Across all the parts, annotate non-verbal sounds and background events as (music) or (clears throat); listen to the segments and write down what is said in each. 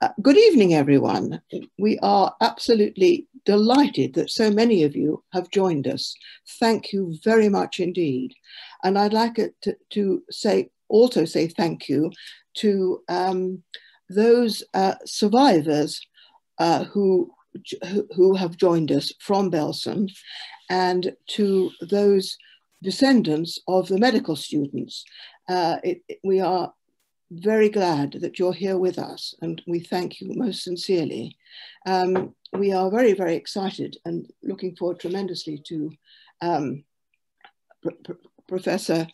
Uh, good evening, everyone. We are absolutely delighted that so many of you have joined us. Thank you very much indeed. And I'd like to, to say also say thank you to um, those uh, survivors uh, who, who have joined us from Belsen and to those descendants of the medical students. Uh, it, it, we are very glad that you're here with us and we thank you most sincerely. Um, we are very, very excited and looking forward tremendously to um, Professor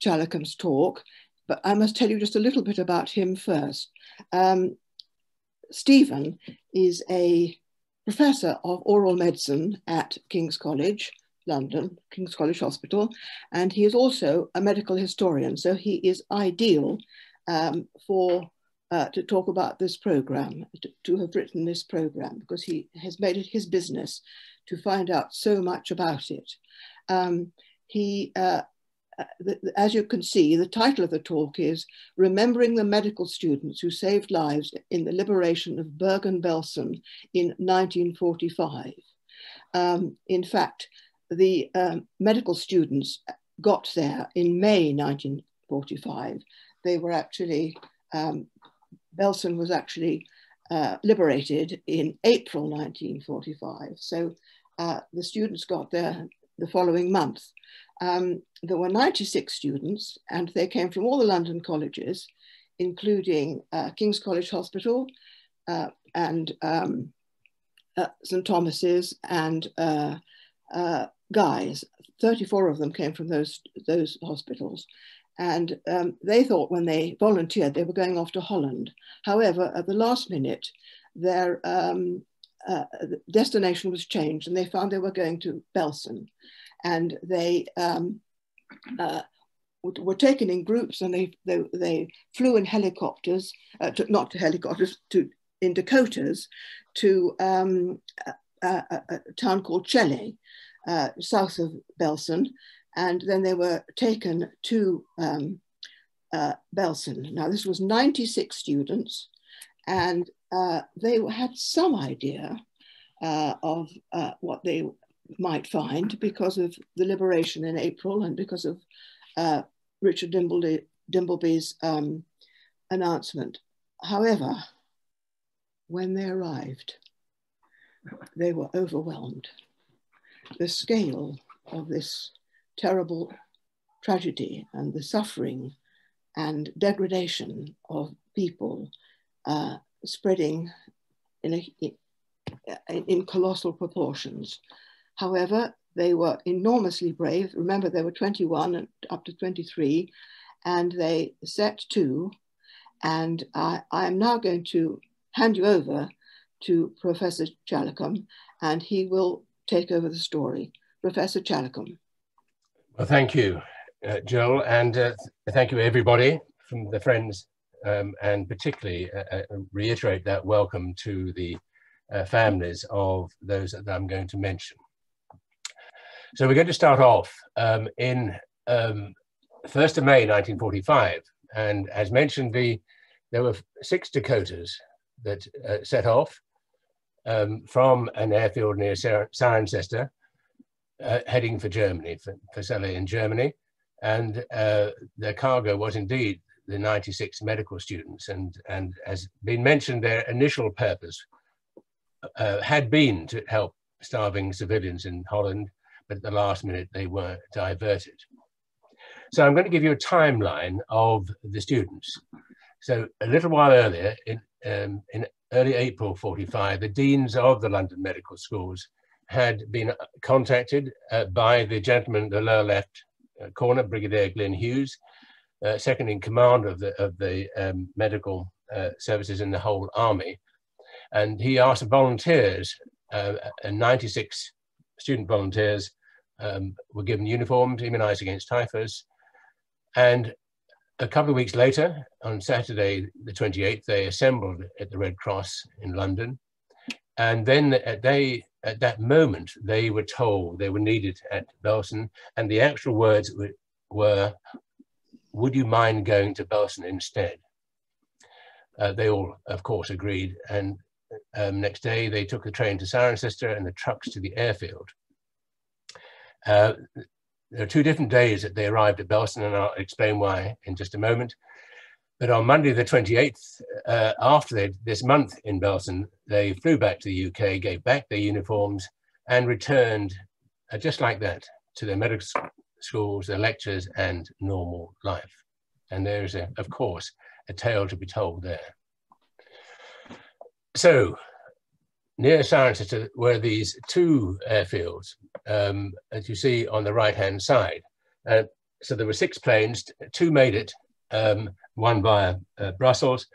Challacombe's talk, but I must tell you just a little bit about him first. Um, Stephen is a professor of oral medicine at King's College, London, King's College Hospital, and he is also a medical historian, so he is ideal um, for uh, to talk about this program, to, to, have written this program, because he has made it his business to find out so much about it. Um, he, uh, uh as you can see, the title of the talk is Remembering the Medical Students Who Saved Lives in the Liberation of Bergen-Belsen in 1945. Um, in fact, the um, medical students got there in May 1945 they were actually, um, Belsen was actually uh, liberated in April 1945. So uh, the students got there the following month. Um, there were 96 students and they came from all the London colleges, including uh, King's College Hospital uh, and um, uh, St. Thomas's and uh, Guy's. 34 of them came from those, those hospitals. And um, they thought when they volunteered, they were going off to Holland. However, at the last minute, their um, uh, destination was changed and they found they were going to Belsen. And they um, uh, were taken in groups and they, they, they flew in helicopters, uh, to, not to helicopters, to, in Dakotas to um, a, a, town called Celle, uh, south of Belsen and then they were taken to um, uh, Belsen. Now, this was 96 students, and uh, they had some idea uh, of uh, what they might find because of the liberation in April and because of uh, Richard Dimbleby, Dimbleby's um, announcement. However, when they arrived, they were overwhelmed. The scale of this terrible tragedy and the suffering and degradation of people uh, spreading in, a, in colossal proportions. However, they were enormously brave. Remember, they were 21 and up to 23, and they set to. And I, am now going to hand you over to Professor Challacombe, and he will take over the story. Professor Challacombe. Well, thank you, uh, Joel, and uh, thank you everybody from the friends, um, and particularly uh, uh reiterate that welcome to the uh, families of those that I'm going to mention. So we're going to start off um, in um, 1st of May 1945, and as mentioned, the there were six Dakotas that uh, set off um, from an airfield near Cirencester uh, heading for Germany, for, for in Germany. And uh, their cargo was indeed the 96 medical students. And, and as been mentioned, their initial purpose uh, had been to help starving civilians in Holland, but at the last minute they were diverted. So I'm going to give you a timeline of the students. So a little while earlier, in, um, in early April 45, the deans of the London medical schools had been contacted uh, by the gentleman, in the lower left uh, corner, Brigadier Glyn Hughes, uh, second in command of the, of the um, medical uh, services in the whole army. And he asked volunteers, and 96 student volunteers um, were given uniforms, immunized against typhus. And a couple of weeks later, on Saturday, the 28th, they assembled at the Red Cross in London. And then they at that moment, they were told they were needed at Belsen, and the actual words were, Would you mind going to Belsen instead? uh, they all, of course, agreed. And um, next day, they took the train to Cirencester and the trucks to the airfield. Uh, there are two different days that they arrived at Belsen, and I'll explain why in just a moment. But on Monday, the 28th, uh, after this month in Belsen, they flew back to the UK, gave back their uniforms, and returned uh, just like that to their medical schools, their lectures, and normal life. And there's, a, of course, a tale to be told there. So, near Cirencester were these two airfields, um, as you see on the right-hand side. Uh, so there were six planes, two made it, um, one via uh, Brussels,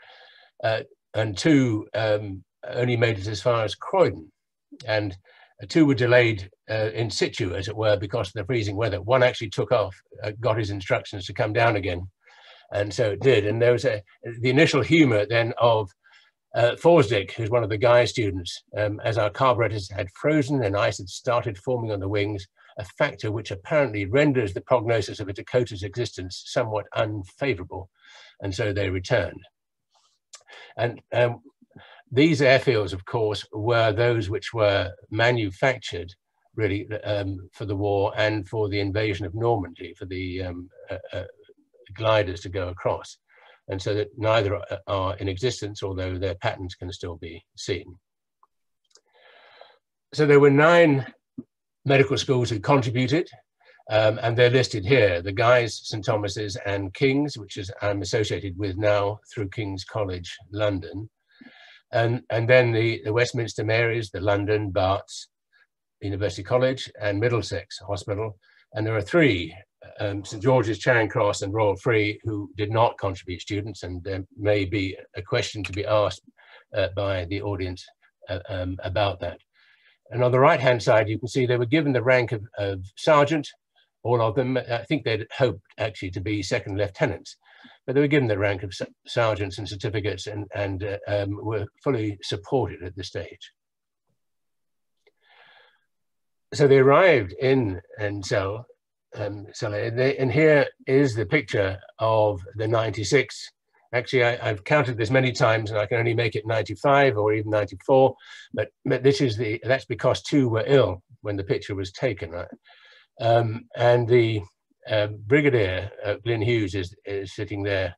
uh, and two um, only made it as far as Croydon. And two were delayed uh, in situ, as it were, because of the freezing weather. One actually took off, uh, got his instructions to come down again, and so it did. And there was a, the initial humour then of uh, Forsdick, who's one of the Guy students, um, as our carburetors had frozen and ice had started forming on the wings, a factor which apparently renders the prognosis of a Dakota's existence somewhat unfavourable, and so they returned. And um, these airfields, of course, were those which were manufactured really um, for the war and for the invasion of Normandy, for the um, uh, uh, gliders to go across. And so that neither are in existence, although their patterns can still be seen. So there were nine medical schools who contributed, um, and they're listed here, the Guy's, St. Thomas's and King's, which is I'm associated with now through King's College, London. And, and then the, the Westminster Mary's, the London, Barts, University College and Middlesex Hospital. And there are three, um, St. George's, Charing Cross and Royal Free, who did not contribute students and there may be a question to be asked uh, by the audience uh, um, about that. And on the right-hand side, you can see they were given the rank of, of sergeant, all of them. I think they'd hoped actually to be second lieutenants, but they were given the rank of sergeants and certificates and, and uh, um, were fully supported at this stage so they arrived in Ensel, um, and here is the picture of the 96. Actually, I, have counted this many times and I can only make it 95 or even 94, but, but this is the, that's because two were ill when the picture was taken. Right? Um, and the uh, Brigadier, uh, Glyn Hughes, is, is sitting there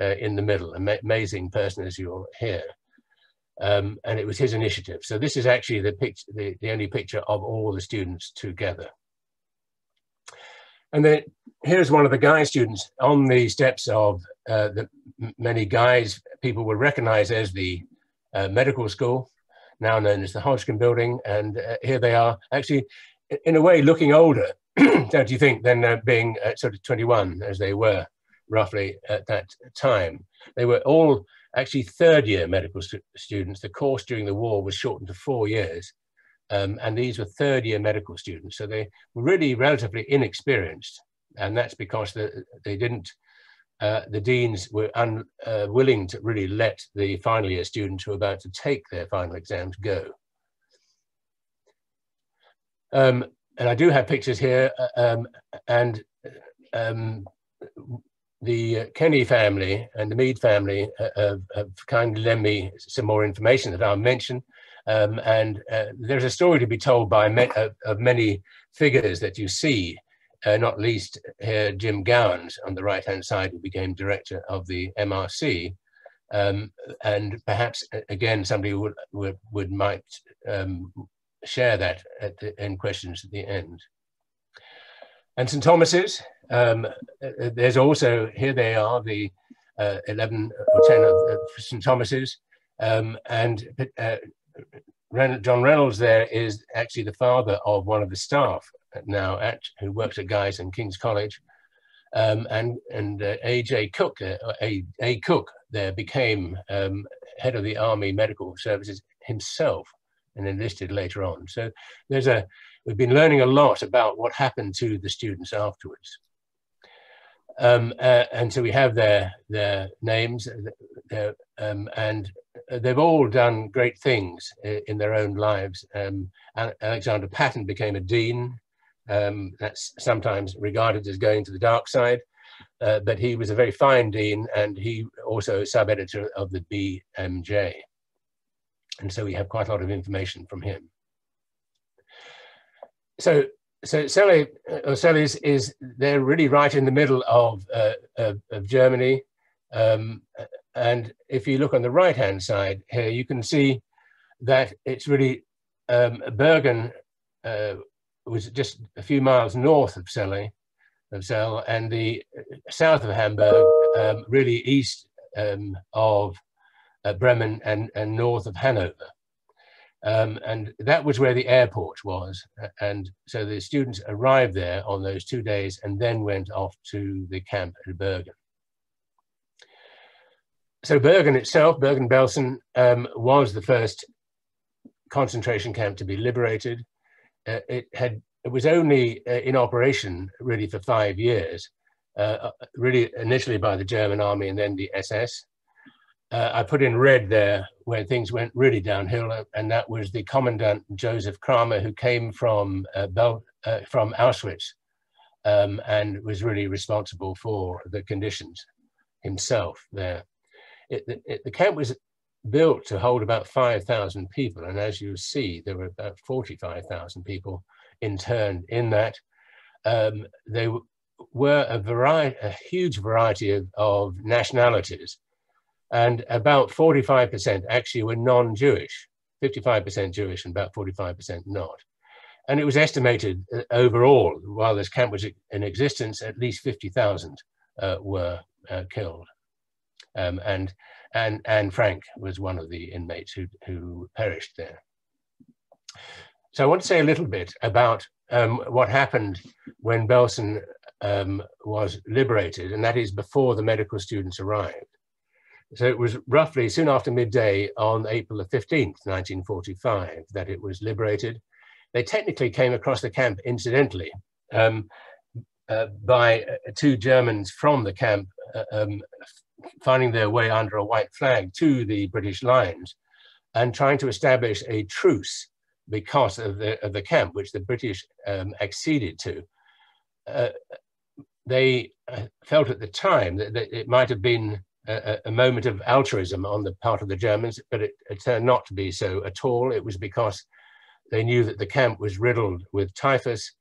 uh, in the middle, an amazing person as you'll hear um, and it was his initiative. So this is actually the, picture, the, the only picture of all the students together. And then here's one of the Guy students on the steps of uh, the many Guys people would recognize as the uh, medical school, now known as the Hodgkin building. And uh, here they are actually, in a way, looking older, (clears throat) don't you think, than uh, being sort of 21 as they were roughly at that time. They were all actually third year medical stu students. The course during the war was shortened to four years. Um, and these were third year medical students. So they were really relatively inexperienced. And that's because the, they didn't, uh, the deans were unwilling uh, to really let the final year students who were about to take their final exams go. Um, and I do have pictures here, uh, um, and um, the Kenny family and the Mead family have, kindly lent me some more information that I'll mention. Um, and uh, there's a story to be told by me, uh, of many figures that you see, uh, not least here Jim Gowans on the right-hand side, who became director of the MRC. Um, and perhaps, again, somebody would, would, would might um, share that at the, in questions at the end. And St. Thomas's, um, uh, there's also, here they are, the uh, 11 or 10 of, of St. Thomas's. Um, and uh, John Reynolds there is actually the father of one of the staff now at, who works at Guy's and King's College. Um, and and uh, A.J. Cook, uh, A. A. Cook there became um, head of the Army Medical Services himself and enlisted later on. So there's a, we've been learning a lot about what happened to the students afterwards. Um, uh, and so we have their their names, their, um, and they've all done great things in their own lives. Um, Alexander Paton became a dean. Um, that's sometimes regarded as going to the dark side. uh, but he was a very fine dean and he also sub-editor of the BMJ. And so we have quite a lot of information from him. So, so Celle, uh, is, is, they're really right in the middle of, uh, of, of, Germany. Um, and if you look on the right-hand side here, you can see that it's really um, Bergen uh, was just a few miles north of Celle, of Celle, and the south of Hamburg, um, really east um, of uh, Bremen and, and north of Hanover. Um, and that was where the airport was. And so the students arrived there on those two days and then went off to the camp at Bergen. So Bergen itself, Bergen-Belsen, um, was the first concentration camp to be liberated. Uh, it had it was only uh, in operation really for five years, uh, uh really initially by the German army and then the SS. Uh, I put in red there where things went really downhill, uh, and that was the commandant Joseph Kramer, who came from Bel from Auschwitz um, and was really responsible for the conditions himself there. It, it, the camp was built to hold about 5,000 people. And as you see, there were about 45,000 people interned in that. Um, they were a variety, a huge variety of, of nationalities. And about 45% actually were non-Jewish, 55% Jewish and about 45% not. And it was estimated uh, overall, while this camp was in existence, at least 50,000 uh, were uh, killed. Um, and and Anne Frank was one of the inmates who, who perished there. So I want to say a little bit about um, what happened when Belsen um, was liberated, and that is before the medical students arrived. So it was roughly soon after midday on April the 15th, 1945, that it was liberated. They technically came across the camp incidentally um, uh, by uh, two Germans from the camp uh, um, finding their way under a white flag to the British lines and trying to establish a truce because of the, of the camp, which the British um, acceded to. Uh, they uh, felt at the time that, that it might have been a, a, moment of altruism on the part of the Germans, but it, it, turned not to be so at all. It was because they knew that the camp was riddled with typhus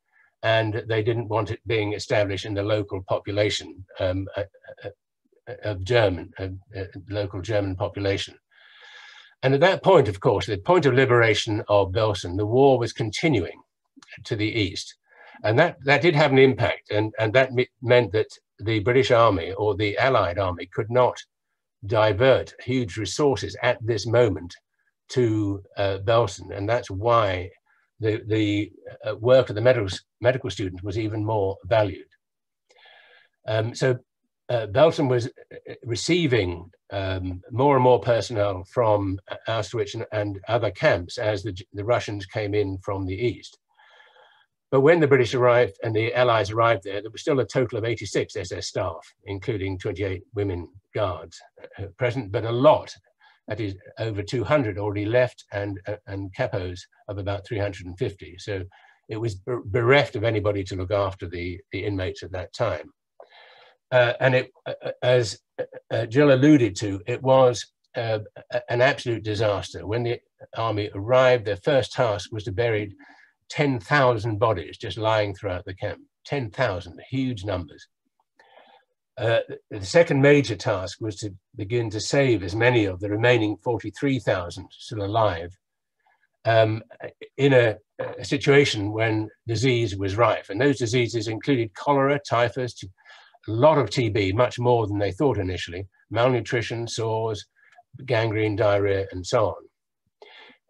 and they didn't want it being established in the local population. Um, uh, uh of German, of, uh, local German population. And at that point, of course, the point of liberation of Belsen, the war was continuing to the east. And that, that did have an impact. And, and that meant that the British army or the Allied army could not divert huge resources at this moment to uh, Belsen. And that's why the, the uh, work of the medical, medical students was even more valued. Um, so uh, Belsen was uh, receiving um, more and more personnel from Auschwitz and, and other camps as the, the, Russians came in from the east. But when the British arrived and the Allies arrived there, there was still a total of 86 SS staff, including 28 women guards uh, present, but a lot, that is over 200 already left and, uh, and capos of about 350. So it was bereft of anybody to look after the, the inmates at that time. Uh, and it, uh, uh as uh, Jill alluded to, it was uh, an absolute disaster. When the army arrived, their first task was to bury 10,000 bodies just lying throughout the camp. 10,000, huge numbers. Uh, the second major task was to begin to save as many of the remaining 43,000 still alive um, in a, a, situation when disease was rife. And those diseases included cholera, typhus, a lot of TB, much more than they thought initially, malnutrition, sores, gangrene, diarrhea, and so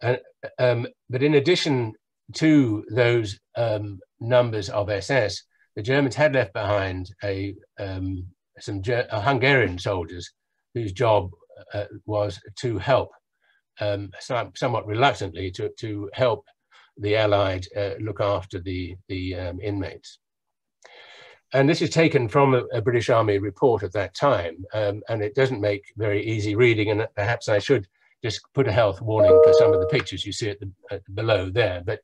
on. Um, but in addition to those um, numbers of SS, the Germans had left behind a, um, some uh, Hungarian soldiers whose job uh, was to help, um, somewhat reluctantly, to, to help the Allied uh, look after the, the um, inmates. And this is taken from a, a, British Army report at that time, um, and it doesn't make very easy reading. And perhaps I should just put a health warning for some of the pictures you see at the, at below there. But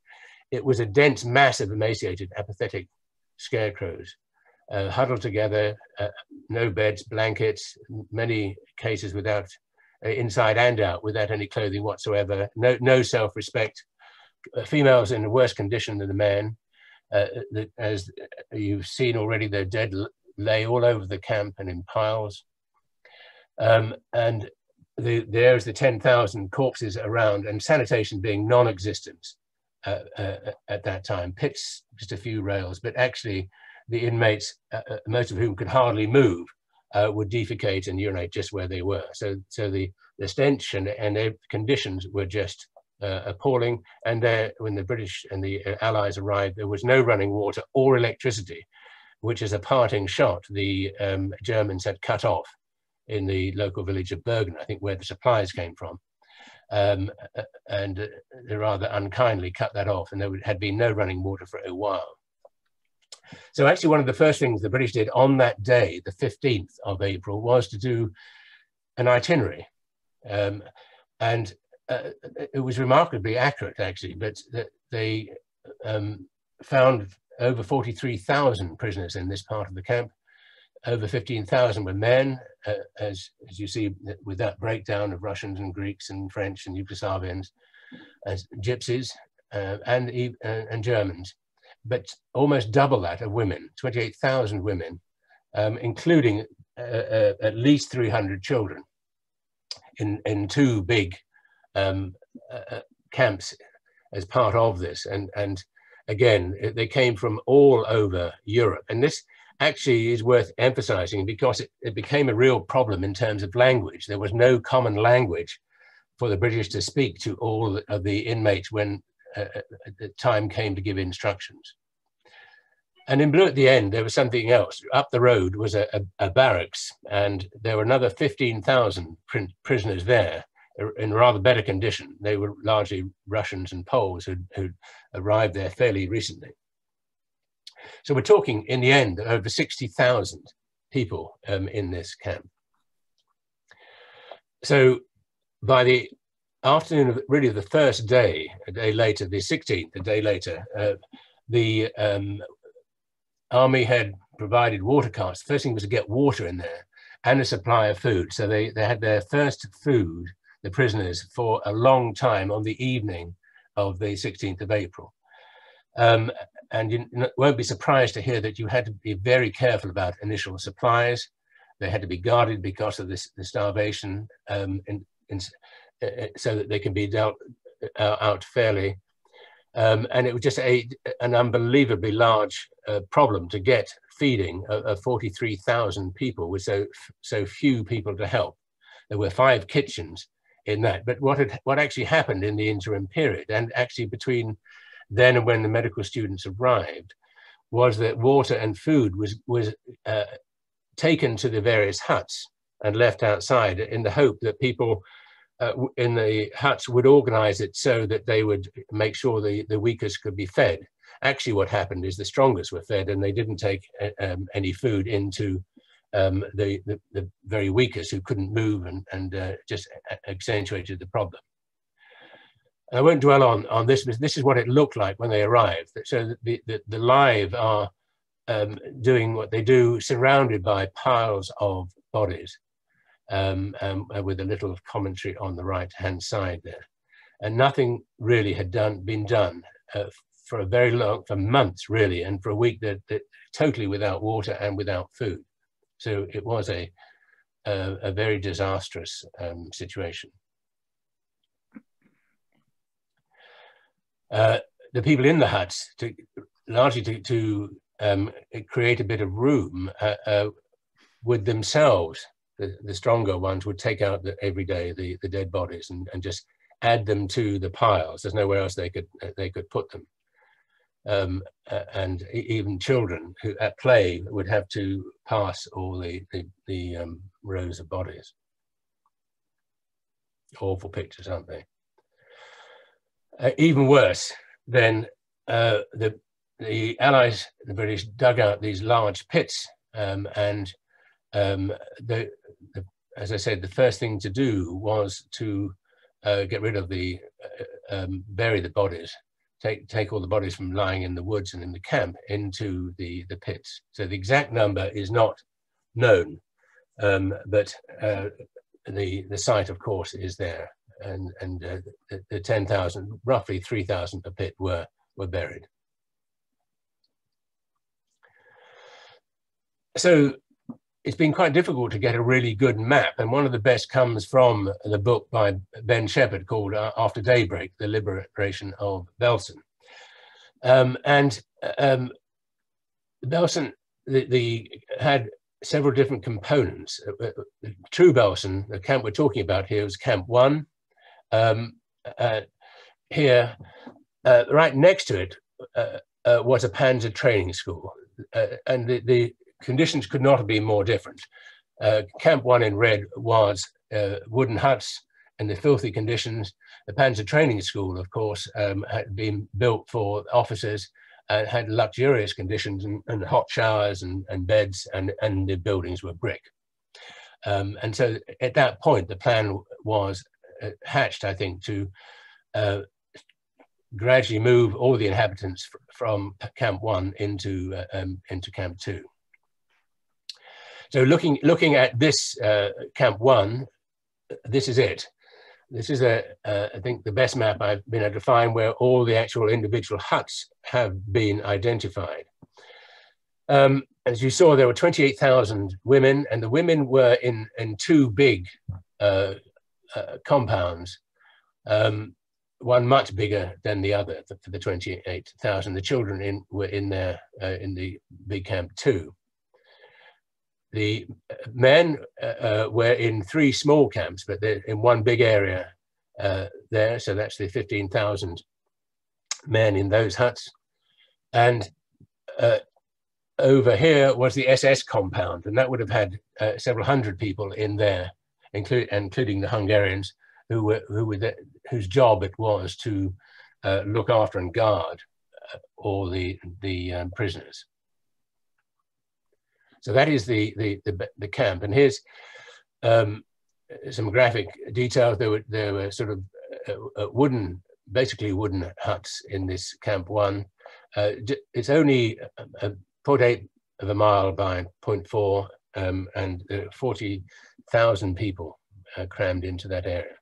it was a dense mass of emaciated, apathetic scarecrows. uh, huddled together, uh, no beds, blankets, many cases without uh, inside and out, without any clothing whatsoever, no, no self-respect, uh, females in a worse condition than the men. Uh, as you've seen already, their dead lay all over the camp and in piles. Um, and the, there's the 10,000 corpses around and sanitation being non-existent uh, uh, at that time. Pits, just a few rails, but actually the inmates, uh, uh most of whom could hardly move, uh, would defecate and urinate just where they were. So, so the, the stench and, and the conditions were just appalling. And there, when the British and the Allies arrived, there was no running water or electricity, which is a parting shot the um, Germans had cut off in the local village of Bergen, I think where the supplies came from. Um, and uh, they rather unkindly cut that off and there had been no running water for a while. So actually one of the first things the British did on that day, the 15th of April, was to do an itinerary. Um, and uh, it was remarkably accurate actually, but they um, found over 43,000 prisoners in this part of the camp. Over 15,000 were men, uh, as, as you see with that breakdown of Russians and Greeks and French and Yugoslavians, as gypsies uh, and, uh, and Germans, but almost double that of women, 28,000 women, um, including uh, uh, at least 300 children in, in two big um, uh, camps as part of this. And, and again, they came from all over Europe. And this, actually is worth emphasizing because it, it, became a real problem in terms of language. There was no common language for the British to speak to all of the inmates when uh, uh, the time came to give instructions. And in Blue at the end, there was something else. Up the road was a, a, a barracks, and there were another 15,000 prisoners there in rather better condition. They were largely Russians and Poles who who arrived there fairly recently. So we're talking in the end over 60,000 people um, in this camp. So by the afternoon of really the first day, a day later, the 16th, a day later, uh, the um, army had provided water carts. The first thing was to get water in there and a supply of food. So they, they had their first food, the prisoners, for a long time on the evening of the 16th of April. Um, and you won't be surprised to hear that you had to be very careful about initial supplies. They had to be guarded because of this the starvation, um, in, in, uh, so that they can be dealt uh, out fairly. Um, and it was just a, an unbelievably large uh, problem to get feeding of, of 43,000 people with so so few people to help. There were five kitchens in that. But what had what actually happened in the interim period, and actually between then and when the medical students arrived was that water and food was, was uh, taken to the various huts and left outside in the hope that people uh, in the huts would organize it so that they would make sure the, the weakest could be fed. Actually, what happened is the strongest were fed and they didn't take uh, um, any food into um, the, the, the, very weakest who couldn't move and, and uh, just accentuated the problem. And I won't dwell on, on this, but this is what it looked like when they arrived. So the, the, the live are um, doing what they do, surrounded by piles of bodies, um, um, uh, with a little commentary on the right-hand side there. And nothing really had done been done uh, for a very long, for months really, and for a week that, that totally without water and without food. So it was a, a, a very disastrous um, situation. Uh, the people in the huts to largely to, to um, create a bit of room uh, uh, with themselves. The, the, stronger ones would take out the, every day the, the dead bodies and, and just add them to the piles. There's nowhere else they could they could put them. Um, and even children who at play would have to pass all the the, the um, rows of bodies. Awful pictures, aren't they? Uh, even worse, then uh, the the Allies, the British, dug out these large pits, um, and um, the, the, as I said, the first thing to do was to uh, get rid of the uh, um, bury the bodies take, take all the bodies from lying in the woods and in the camp into the, the pits. So the exact number is not known, um, but uh, the, the site, of course, is there. And, and uh, the, the 10,000, roughly 3,000 per pit were, were buried. So it's been quite difficult to get a really good map. And one of the best comes from the book by Ben Shephard called uh, After Daybreak, The Liberation of Belsen. Um, and um, Belsen the, the, had several different components. Uh, uh, True Belsen, the camp we're talking about here, was Camp 1. Um, uh, here, uh, right next to it, uh, was a Panzer training school. and the, the conditions could not have been more different. Uh, Camp 1 in red was uh, wooden huts and the filthy conditions. The Panzer Training School, of course, um, had been built for officers and had luxurious conditions and, and hot showers and, and, beds, and, and the buildings were brick. Um, and so at that point, the plan was uh, hatched, I think, to uh, gradually move all the inhabitants from Camp 1 into, uh, um, into Camp 2. So looking, looking at this uh, Camp 1, this is it. This is, a, uh, I think, the best map I've been able to find where all the actual individual huts have been identified. Um, as you saw, there were 28,000 women, and the women were in, in two big uh, uh, compounds, um, one much bigger than the other for the 28,000. The children in, were in there uh, in the big camp too. The men uh, uh, were in three small camps, but they're in one big area uh, there. So that's the 15,000 men in those huts. And uh, over here was the SS compound, and that would have had uh, several hundred people in there, including the Hungarians, who were, who were the, whose job it was to uh, look after and guard all the, the um, prisoners. So that is the, the, the, the camp. And here's um, some graphic details. There were, there were sort of uh, uh, wooden, basically wooden huts in this camp one. Uh, it's only a, a 0.8 of a mile by 0.4 um, and 40,000 people uh, crammed into that area.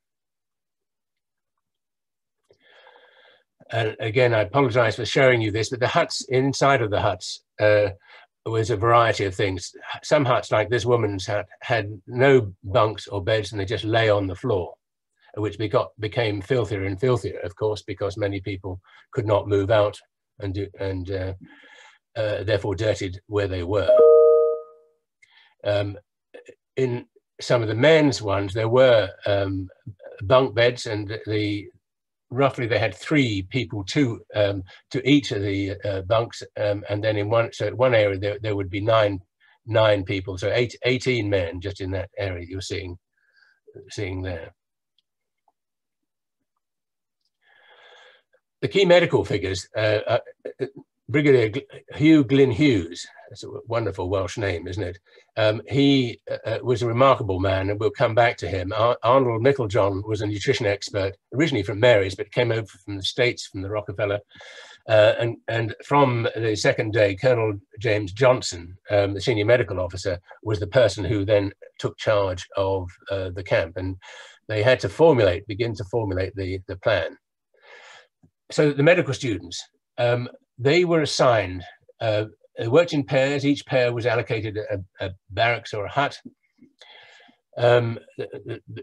And again, I apologize for showing you this, but the huts inside of the huts uh, was a variety of things. Some huts, like this woman's hut, had no bunks or beds and they just lay on the floor, which became filthier and filthier, of course, because many people could not move out and, do, and uh, uh, therefore dirtied where they were. Um, in some of the men's ones, there were um, bunk beds and the roughly they had three people to um, to each of the uh, bunks, um, and then in one so one area there, there would be nine nine people, so eight, 18 men just in that area you're seeing seeing there. The key medical figures, uh, uh, Brigadier Hugh Glyn Hughes, that's a wonderful Welsh name, isn't it? Um, he uh, uh, was a remarkable man, and we'll come back to him. Ar Arnold Meiklejohn was a nutrition expert, originally from Mary's, but came over from the States, from the Rockefeller. Uh, and, and from the second day, Colonel James Johnson, um, the senior medical officer, was the person who then took charge of uh, the camp. And they had to formulate, begin to formulate the, the plan. So the medical students, um, they were assigned uh, they worked in pairs. Each pair was allocated a, a barracks or a hut. Um,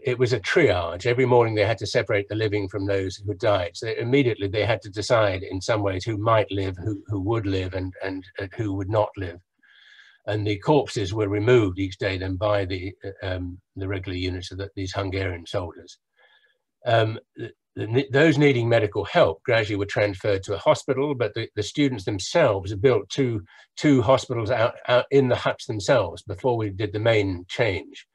it was a triage. Every morning they had to separate the living from those who died. So immediately they had to decide in some ways who might live, who, who would live and, and uh, who would not live. And the corpses were removed each day then by the, um, the regular units of the, these Hungarian soldiers. Um, those needing medical help gradually were transferred to a hospital, but the, the students themselves built two, two hospitals out, out in the huts themselves before we did the main change.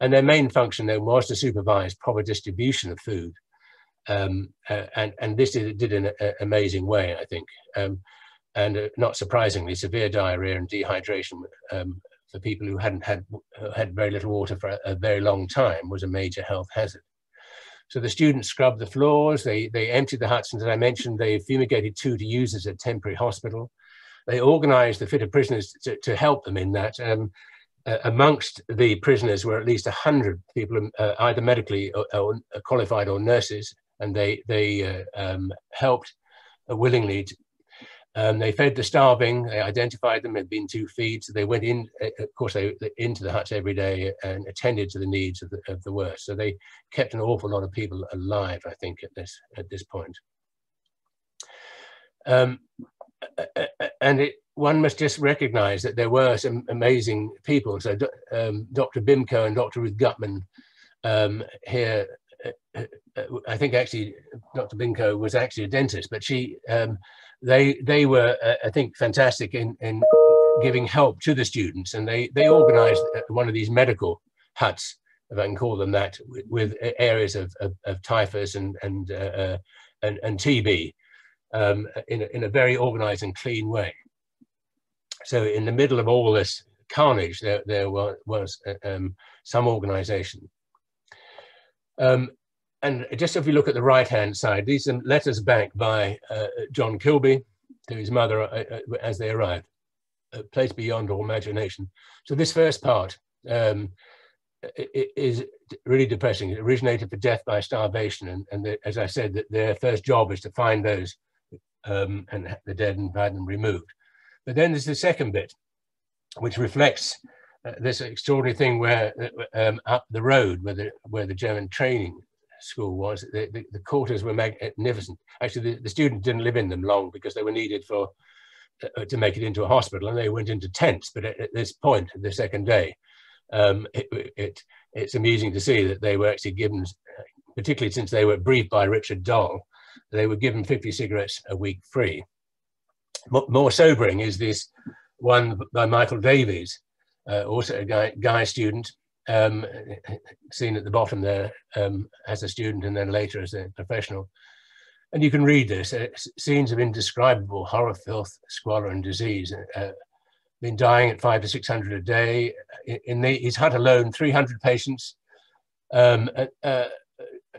And their main function then was to supervise proper distribution of food. Um, uh, and, and this did, did in an amazing way, I think. Um, and uh, not surprisingly, severe diarrhea and dehydration um, for people who hadn't had, had very little water for a, a very long time was a major health hazard. So the students scrubbed the floors, they, they emptied the huts, and as I mentioned, they fumigated two to use as a temporary hospital. They organized the fit of prisoners to, to help them in that. Um, uh, amongst the prisoners were at least 100 people, uh, either medically or, or qualified or nurses, and they, they uh, um, helped willingly to, um, they fed the starving. They identified them had been too feed, so they went in. Uh, of course, they into the huts every day and attended to the needs of the, of the worst. So they kept an awful lot of people alive. I think at this at this point. Um, and it, one must just recognize that there were some amazing people. So um, Dr. Bimko and Dr. Ruth Gutman um, here, uh, I think actually Dr. Bimko was actually a dentist, but she um, they they were uh, I think fantastic in in giving help to the students, and they they organised uh, one of these medical huts, if I can call them that, with, with areas of, of, of, typhus and and uh, uh and, and, TB um, in a, in a very organised and clean way. So in the middle of all this carnage, there there was, was uh, um, some organisation. Um, and just if you look at the right-hand side, these are letters back by uh, John Kilby to his mother uh, uh, as they arrived, a place beyond all imagination. So this first part um, is really depressing. It originated for death by starvation, and, and the, as I said, that their first job is to find those um, and the dead and had them removed. But then there's the second bit, which reflects uh, this extraordinary thing where uh, um, up the road where the where the German training school was. The, the, the quarters were magnificent. Actually, the, the, students didn't live in them long because they were needed for uh, to make it into a hospital, and they went into tents. But at, at this point, the second day, um, it, it, it's amusing to see that they were actually given, particularly since they were briefed by Richard Doll, they were given 50 cigarettes a week free. M more sobering is this one by Michael Davies, uh, also a guy, guy student, um, seen at the bottom there um, as a student and then later as a professional. And you can read this, uh, scenes of indescribable horror, filth, squalor and disease. Uh, been dying at five to 600 a day. In, the, he's had alone 300 patients um, uh, uh,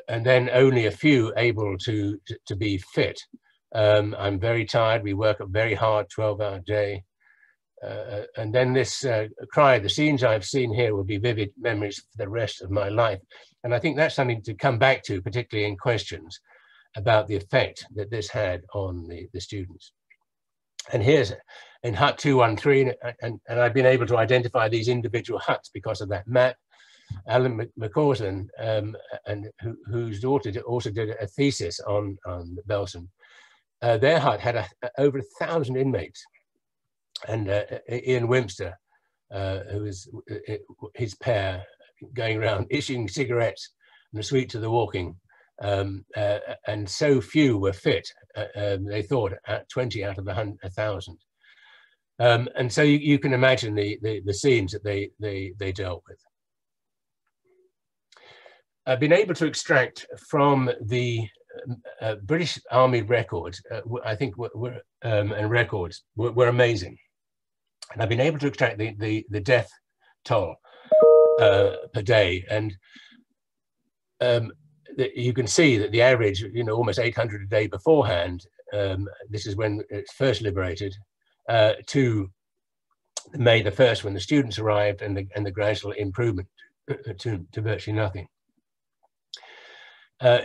and then only a few able to, to, to be fit. Um, I'm very tired. We work a very hard 12 hour day. Uh, and then this uh, cry, the scenes I've seen here will be vivid memories for the rest of my life. And I think that's something to come back to, particularly in questions about the effect that this had on the, the students. And here's in hut 213, and, and I've been able to identify these individual huts because of that map. Alan McCausland, um, and who, whose daughter also did a thesis on, on Belsen, uh, their hut had a, over a thousand inmates and uh, Ian Wimster, uh, who was uh, his pair, going around issuing cigarettes and the sweet to the walking. Um, uh, and so few were fit, uh, um, they thought, at 20 out of a 1,000. Um, and so you, you, can imagine the, the, the, scenes that they, they, they dealt with. I've been able to extract from the uh, British Army records, uh, I think, were, were um, and records were, were, amazing. And I've been able to extract the, the, the death toll uh, per day. And um, the, you can see that the average, you know, almost 800 a day beforehand, um, this is when it's first liberated, uh, to May the 1st when the students arrived and the, and the gradual improvement to, to virtually nothing. Uh,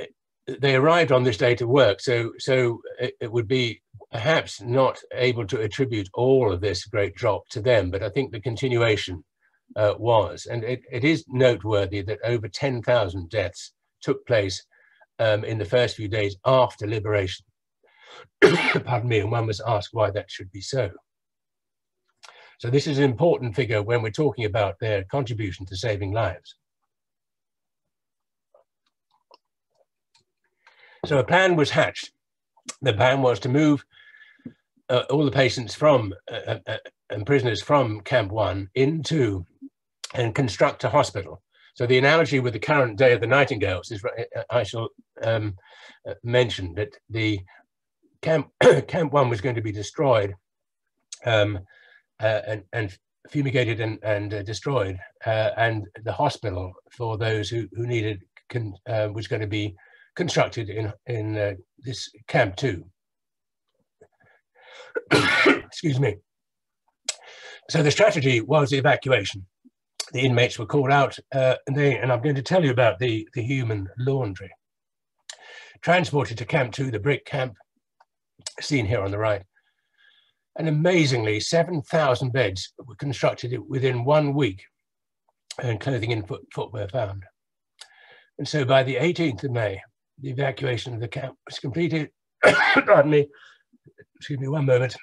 they arrived on this day to work, so so it, it, would be perhaps not able to attribute all of this great drop to them, but I think the continuation uh, was, and it, it is noteworthy that over 10,000 deaths took place um, in the first few days after liberation. (coughs) Pardon me, and one must ask why that should be so. So this is an important figure when we're talking about their contribution to saving lives. So a plan was hatched. The plan was to move uh, all the patients from uh, uh, uh, and prisoners from Camp One into and construct a hospital. So the analogy with the current day of the Nightingales is uh, I shall um, uh, mention that the Camp (coughs) Camp One was going to be destroyed um, and, and fumigated and, and destroyed, and the hospital for those who, who needed was going to be constructed in, in this Camp 2. (coughs) Excuse me. So the strategy was the evacuation. The inmates were called out, uh, and, they, and I'm going to tell you about the, the human laundry. Transported to Camp 2, the brick camp, seen here on the right. And amazingly, 7,000 beds were constructed within one week and clothing and foot, footwear found. And so by the 18th of May, the evacuation of the camp was completed. (coughs) Pardon me. Excuse me one moment.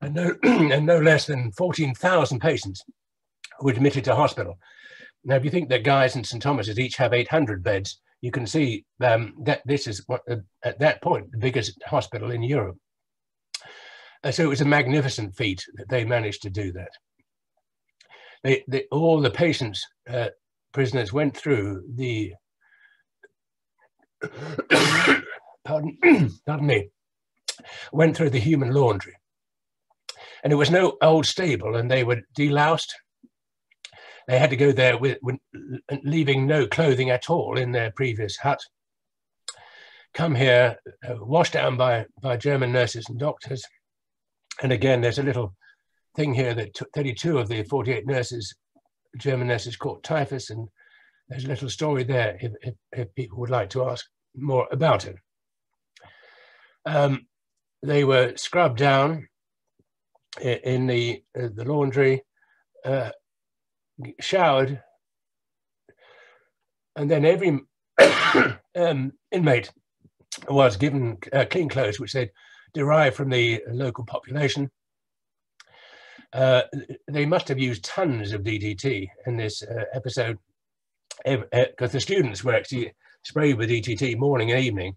And no, (clears throat) and no less than 14,000 patients were admitted to hospital. Now, if you think that Guy's and St Thomas's each have 800 beds, you can see um, that this is what, uh, at that point the biggest hospital in Europe. Uh, so it was a magnificent feat that they managed to do that. They, they, all the patients, uh, prisoners went through the, pardon, (clears throat) pardon me, went through the human laundry. And it was no old stable and they were deloused they had to go there with, with leaving no clothing at all in their previous hut. Come here, uh, washed down by, by German nurses and doctors. And again, there's a little thing here that 32 of the 48 nurses, German nurses, caught typhus. And there's a little story there if, if, if people would like to ask more about it. Um, they were scrubbed down in the, uh, the laundry. Uh, showered, and then every (coughs) um, inmate was given uh, clean clothes, which they'd derived from the local population. Uh, they must have used tons of DDT in this uh, episode because uh, the students were actually sprayed with DDT morning and evening.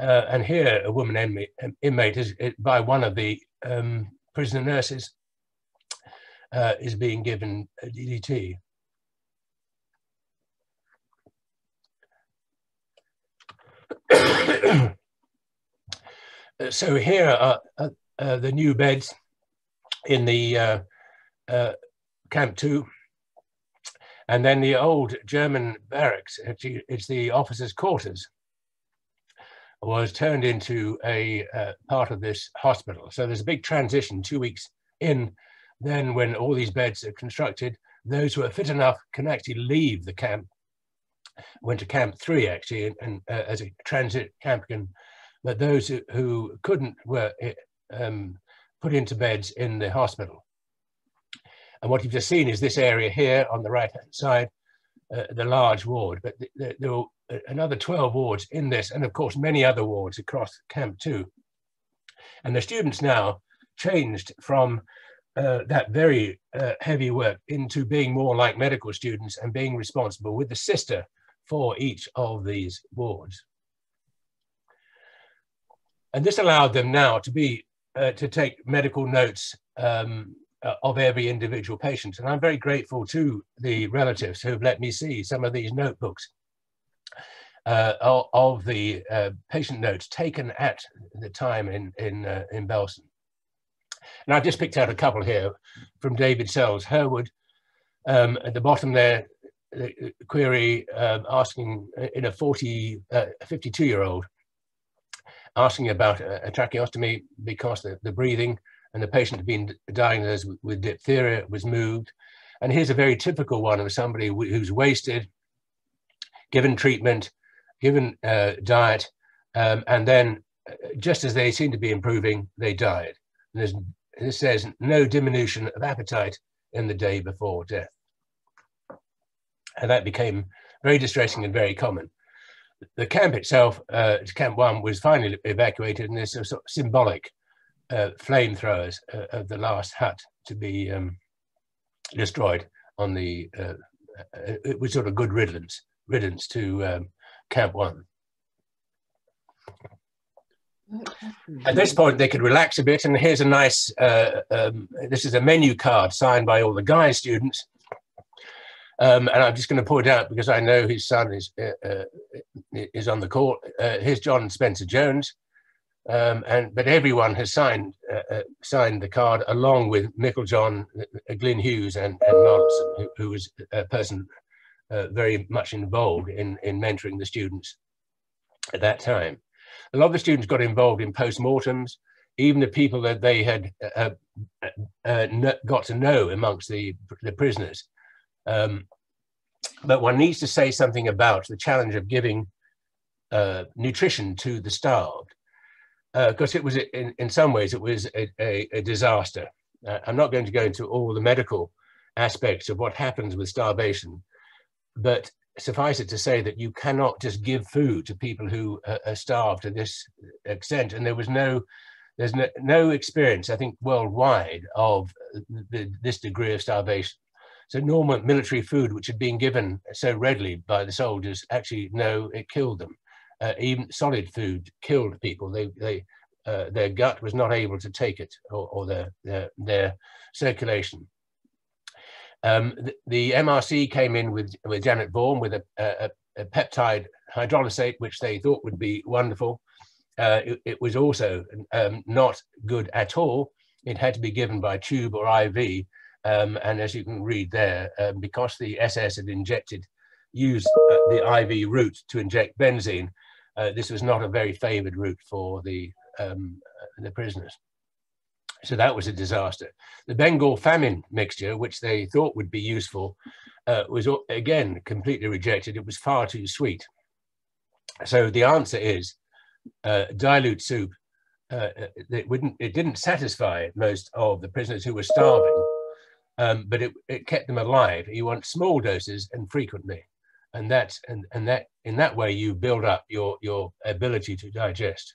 Uh, and here, a woman inmate, is, by one of the um, prisoner nurses uh, is being given DDT. (coughs) so here are uh, the new beds in the uh, uh, Camp 2. And then the old German barracks, it's the officers' quarters, was turned into a uh, part of this hospital. So there's a big transition two weeks in then when all these beds are constructed, those who are fit enough can actually leave the camp, went to camp three actually, and, and uh, as a transit camp can, but those who, couldn't were eh, um, put into beds in the hospital. And what you've just seen is this area here on the right hand side, uh, the large ward, but there were uh, another 12 wards in this, and of course many other wards across Camp 2. And the students now changed from uh, that very uh, heavy work into being more like medical students and being responsible with the sister for each of these wards. And this allowed them now to be uh, to take medical notes um, uh, of every individual patient. And I'm very grateful to the relatives who have let me see some of these notebooks uh, of, the uh, patient notes taken at the time in, in, in Belsen. And I've just picked out a couple here from David Sells, Herwood. Um, at the bottom there, the query um, asking in a 40, uh, 52 year old, asking about a, a tracheostomy because the, the, breathing and the patient had been diagnosed with, diphtheria was moved. And here's a very typical one of somebody who's wasted, given treatment, given uh, diet, um, and then uh, just as they seem to be improving, they died. And it says no diminution of appetite in the day before death. And that became very distressing and very common. The camp itself, uh, Camp One, was finally evacuated, and there's a sort of symbolic uh, flamethrowers uh, of the last hut to be um, destroyed on the. Uh, uh, it was sort of good riddance, riddance to um, Camp One. At this point, they could relax a bit, and here's a nice, uh, um, this is a menu card signed by all the Guy students. Um, and I'm just going to point out, because I know his son is, uh, uh, is on the call, uh, here's John Spencer Jones. Um, and But everyone has signed, uh, uh, signed the card along with Meiklejohn, Glyn Hughes and, and Mollison, who, who was a person uh, very much involved in, in mentoring the students at that time. A lot of the students got involved in post-mortems, even the people that they had uh, uh, got to know amongst the, the prisoners. Um, but one needs to say something about the challenge of giving uh, nutrition to the starved, because uh, it was, in, in some ways, it was a, a, a disaster. Uh, I'm not going to go into all the medical aspects of what happens with starvation, but suffice it to say that you cannot just give food to people who are starved to this extent. And there was no, there's no, no experience, I think, worldwide of the, this degree of starvation. So normal military food, which had been given so readily by the soldiers, actually, no, it killed them. Uh, even solid food killed people. They, they, uh, their gut was not able to take it, or, or their, their, their circulation. Um, the, the, MRC came in with, with Janet Vaughan with a, a, a, peptide hydrolysate, which they thought would be wonderful. Uh, it, it, was also um, not good at all. It had to be given by tube or IV. Um, and as you can read there, um, because the SS had injected, used uh, the IV route to inject benzene, uh, this was not a very favored route for the, um, uh, the prisoners. So that was a disaster. The Bengal famine mixture, which they thought would be useful, uh, was again completely rejected. It was far too sweet. So the answer is uh, dilute soup. Uh, uh, it, wouldn't, it didn't satisfy most of the prisoners who were starving, um, but it, it kept them alive. You want small doses and frequently. And that, and, and that, in that way, you build up your, your ability to digest.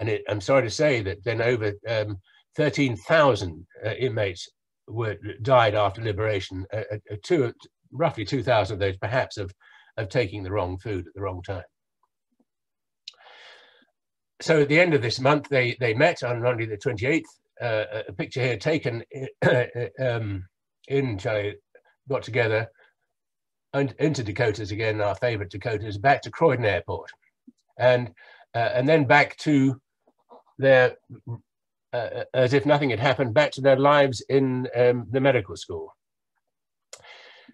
And it, I'm sorry to say that then over um, 13,000 uh, inmates were died after liberation, uh, uh, uh two, roughly 2,000 of those perhaps of, of taking the wrong food at the wrong time. So at the end of this month, they, they met on Monday the 28th, uh, a picture here taken (coughs) um, in Charlie, got together into Dakotas again, our favorite Dakotas, back to Croydon Airport. And, uh, and then back to their, uh, as if nothing had happened, back to their lives in um, the medical school.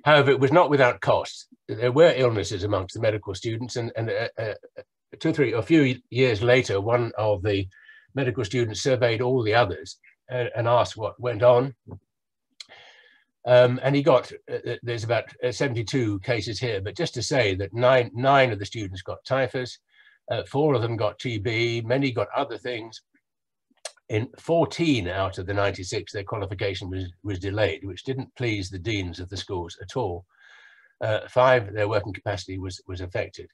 However, it was not without cost. There were illnesses amongst the medical students, and, and uh, uh, two, three, a few years later, one of the medical students surveyed all the others and, and asked what went on. Um, and he got, uh, uh there's about uh, 72 cases here, but just to say that nine, nine of the students got typhus, uh, four of them got TB, many got other things. In 14 out of the 96, their qualification was, was delayed, which didn't please the deans of the schools at all. Uh, five, their working capacity was, was affected.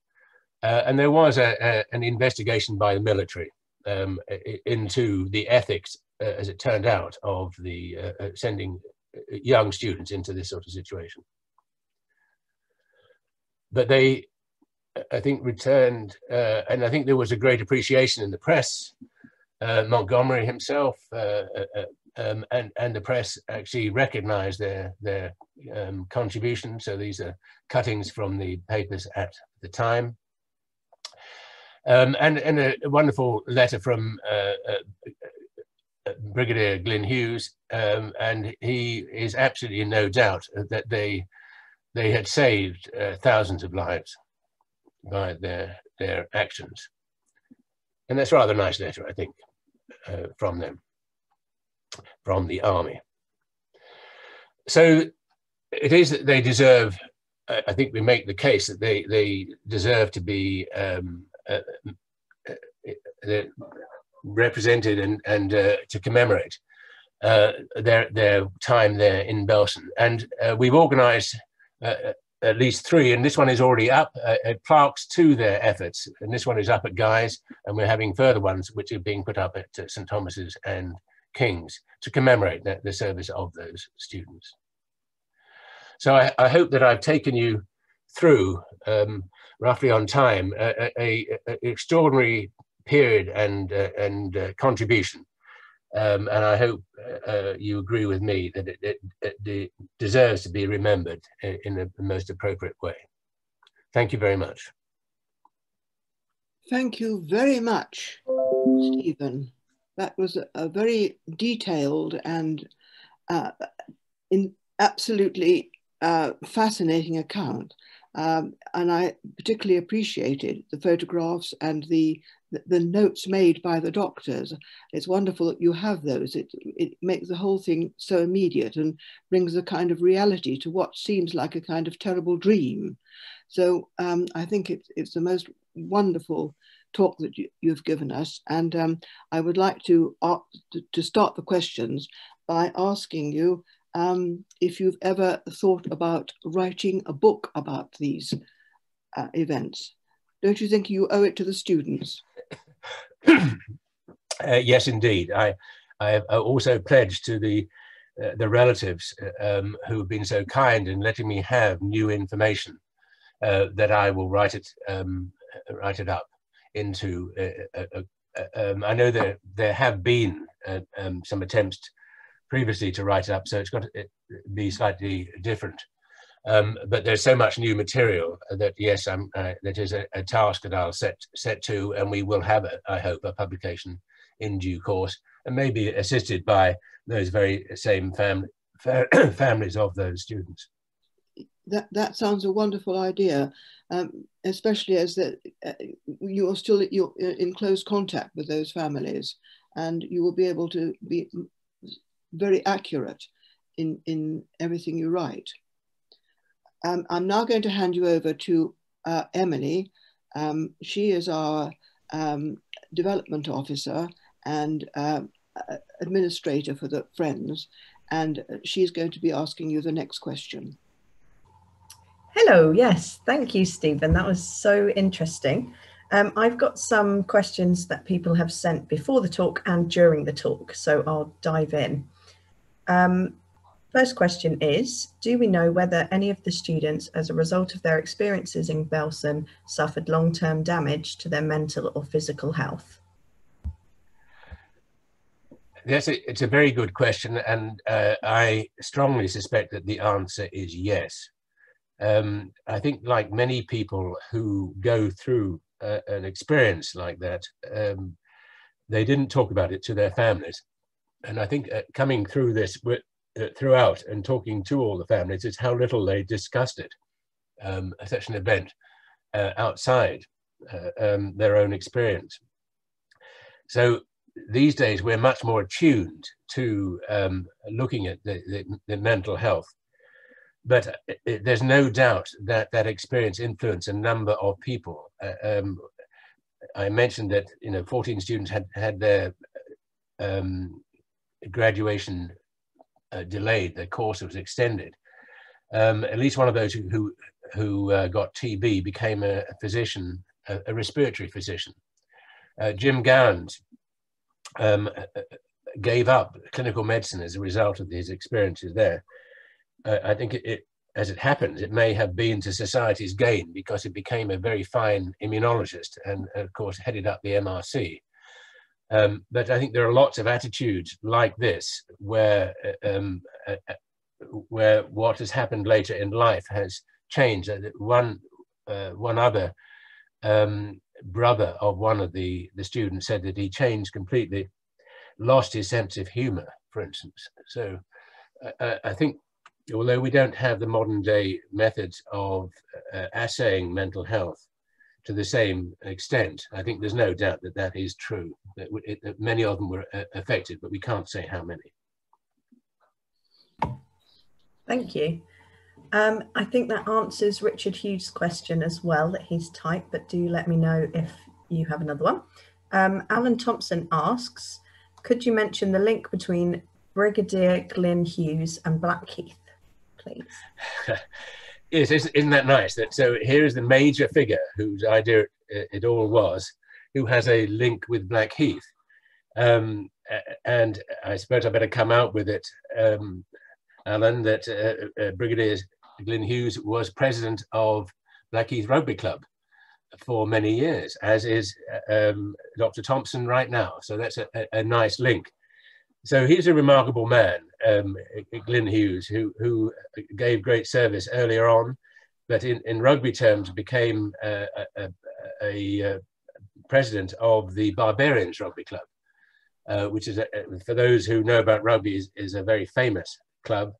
Uh, and there was a, a, an investigation by the military um, into the ethics, as it turned out, of the sending young students into this sort of situation. But they I think returned, uh, and I think there was a great appreciation in the press. Uh, Montgomery himself uh, uh, uh, um, and and the press actually recognised their their um, contribution. So these are cuttings from the papers at the time, um, and and a, wonderful letter from Brigadier Glyn Hughes, um, and he is absolutely in no doubt that they they had saved thousands of lives by their, their actions. And that's rather a nice letter, I think, uh, from them, from the army. So it is that they deserve, I think we make the case that they, they deserve to be um, uh, uh, uh represented and, and uh, to commemorate uh, their, their time there in Belsen. And we've organized at least three, and this one is already up uh, at to their efforts. And this one is up at Guy's, and we're having further ones which are being put up at uh, St. Thomas's and King's to commemorate the, the service of those students. So I, I, hope that I've taken you through, um, roughly on time, a extraordinary period and, uh, and uh, contribution um, and I hope uh, you agree with me that it, it, it, deserves to be remembered in, in the most appropriate way. Thank you very much. Thank you very much, Stephen. That was a, a very detailed and uh, in absolutely uh, fascinating account. Um, and I particularly appreciated the photographs and the, the, notes made by the doctors. It's wonderful that you have those. It, it makes the whole thing so immediate and brings a kind of reality to what seems like a kind of terrible dream. So um, I think it's, it's the most wonderful talk that you, have given us. And um, I would like to, uh, to start the questions by asking you um, if you've ever thought about writing a book about these uh, events. Don't you think you owe it to the students? (coughs) uh, yes, indeed. I, I have also pledged to the uh, the relatives uh, um, who have been so kind in letting me have new information uh, that I will write it um, write it up into. Um, I know that there have been uh, um, some attempts previously to write it up, so it's got to be slightly different. Um, but there's so much new material that yes, I'm, uh, that is a, a, task that I'll set set to, and we will have, a, I hope, a publication in due course, and maybe assisted by those very same family (coughs) families of those students. That that sounds a wonderful idea, um, especially as that uh, you are still you're in close contact with those families, and you will be able to be very accurate in, in everything you write. Um, I'm now going to hand you over to uh, Emily. Um, she is our um, development officer and uh, administrator for the Friends, and she's going to be asking you the next question. Hello, yes, thank you, Stephen. That was so interesting. Um, I've got some questions that people have sent before the talk and during the talk, so I'll dive in. Um, first question is, do we know whether any of the students, as a result of their experiences in Belsen, suffered long-term damage to their mental or physical health? Yes, it's a very good question, and uh, I strongly suspect that the answer is yes. Um, I think, like many people who go through uh, an experience like that, um, they didn't talk about it to their families and I think uh, coming through this uh, throughout and talking to all the families is how little they discussed it, um, such an event uh, outside uh, um, their own experience. So these days we're much more attuned to um, looking at the, the, the, mental health. But uh, it, there's no doubt that that experience influenced a number of people. Uh, um, I mentioned that you know 14 students had had their um, graduation uh, delayed, the course was extended. Um, at least one of those who who, who uh, got TB became a, a physician, a, a, respiratory physician. Uh, Jim Gowans um, uh, uh, gave up clinical medicine as a result of his experiences there. Uh, I think it, it, as it happens, it may have been to society's gain because he became a very fine immunologist and, of course, headed up the MRC. Um, but I think there are lots of attitudes like this where uh, um, uh, uh, where what has happened later in life has changed. Uh, one uh, one other um, brother of one of the the students said that he changed completely, lost his sense of humor, for instance. So uh, I think although we don't have the modern day methods of assaying mental health, to the same extent. I think there's no doubt that that is true. That, it, that many of them were uh, affected, but we can't say how many. Thank you. Um, I think that answers Richard Hughes' question as well that he's typed, but do let me know if you have another one. Um, Alan Thompson asks, could you mention the link between Brigadier Glyn Hughes and Blackheath, please? (laughs) Yes, isn't that nice? That so here is the major figure whose idea it, all was, who has a link with Blackheath, um, and I suppose I better come out with it, um, Alan. That uh, uh, Brigadier Glyn Hughes was president of Blackheath Rugby Club for many years, as is um, Dr. Thompson right now. So that's a, a nice link so he's a remarkable man, um, Glyn Hughes, who, who gave great service earlier on, but in, in rugby terms became a, a, a, president of the Barbarians Rugby Club, uh, which is, for those who know about rugby, is, is a very famous club.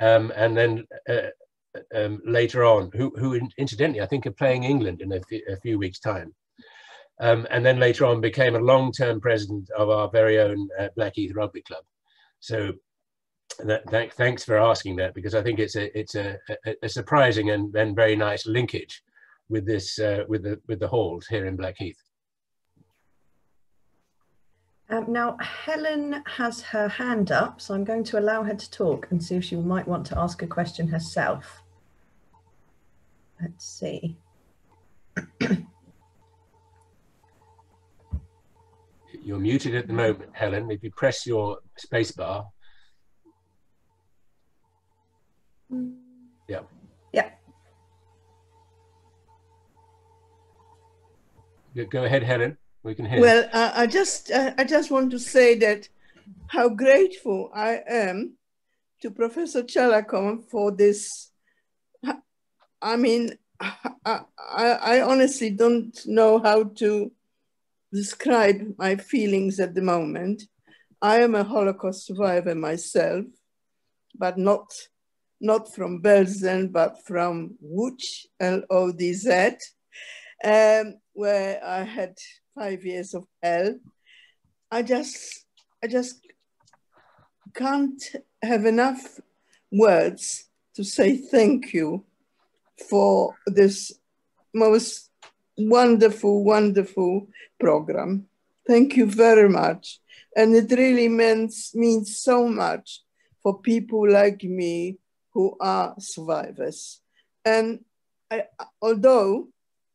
Um, and then uh, um, later on, who, who incidentally I think are playing England in a, a few weeks' time. Um, and then later on became a long-term president of our very own uh, Blackheath Rugby Club. So that, thanks for asking that because I think it's a it's a, a, a surprising and, and very nice linkage with this uh, with the with the halls here in Blackheath. Um, now, Helen has her hand up, so I'm going to allow her to talk and see if she might want to ask a question herself. Let's see. (clears throat) You're muted at the moment, Helen. If you press your spacebar. Yeah. Yeah. Go ahead, Helen. We can hear. Well, uh, I just uh, I just want to say that how grateful I am to Professor Challacombe for this. I mean, I, I, I honestly don't know how to describe my feelings at the moment. I am a Holocaust survivor myself, but not not from Belsen, but from Łódź, L-O-D-Z, um, where I had five years of hell. I just, I just can't have enough words to say thank you for this most wonderful, wonderful program. Thank you very much. And it really means, means so much for people like me who are survivors. And I, although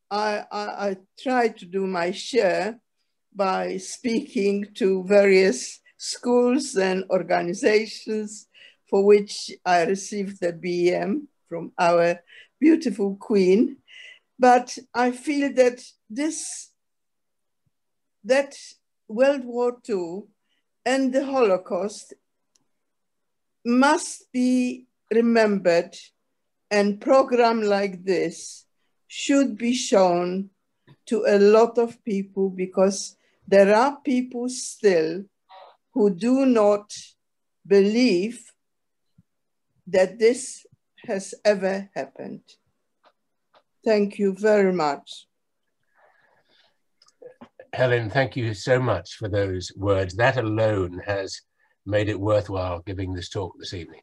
I, I, I try to do my share by speaking to various schools and organizations for which I received the BEM from our beautiful queen. But I feel that this, that World War II and the Holocaust must be remembered and program like this should be shown to a lot of people because there are people still who do not believe that this has ever happened. Thank you very much. Helen, thank you so much for those words. That alone has made it worthwhile giving this talk this evening.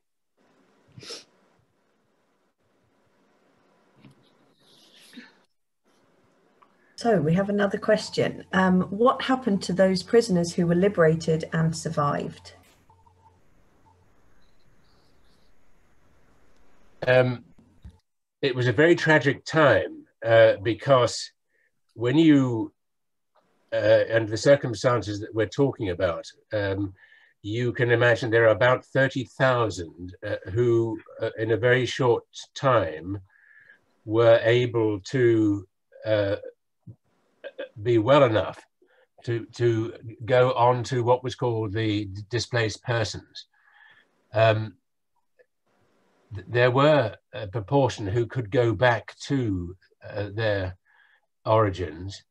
So we have another question. Um, what happened to those prisoners who were liberated and survived? Um, it was a very tragic time uh, because when you, uh, under the circumstances that we're talking about, um, you can imagine there are about 30,000 uh, who, uh, in a very short time, were able to uh, be well enough to, to go on to what was called the displaced persons. Um, there were a proportion who could go back to uh, their origins,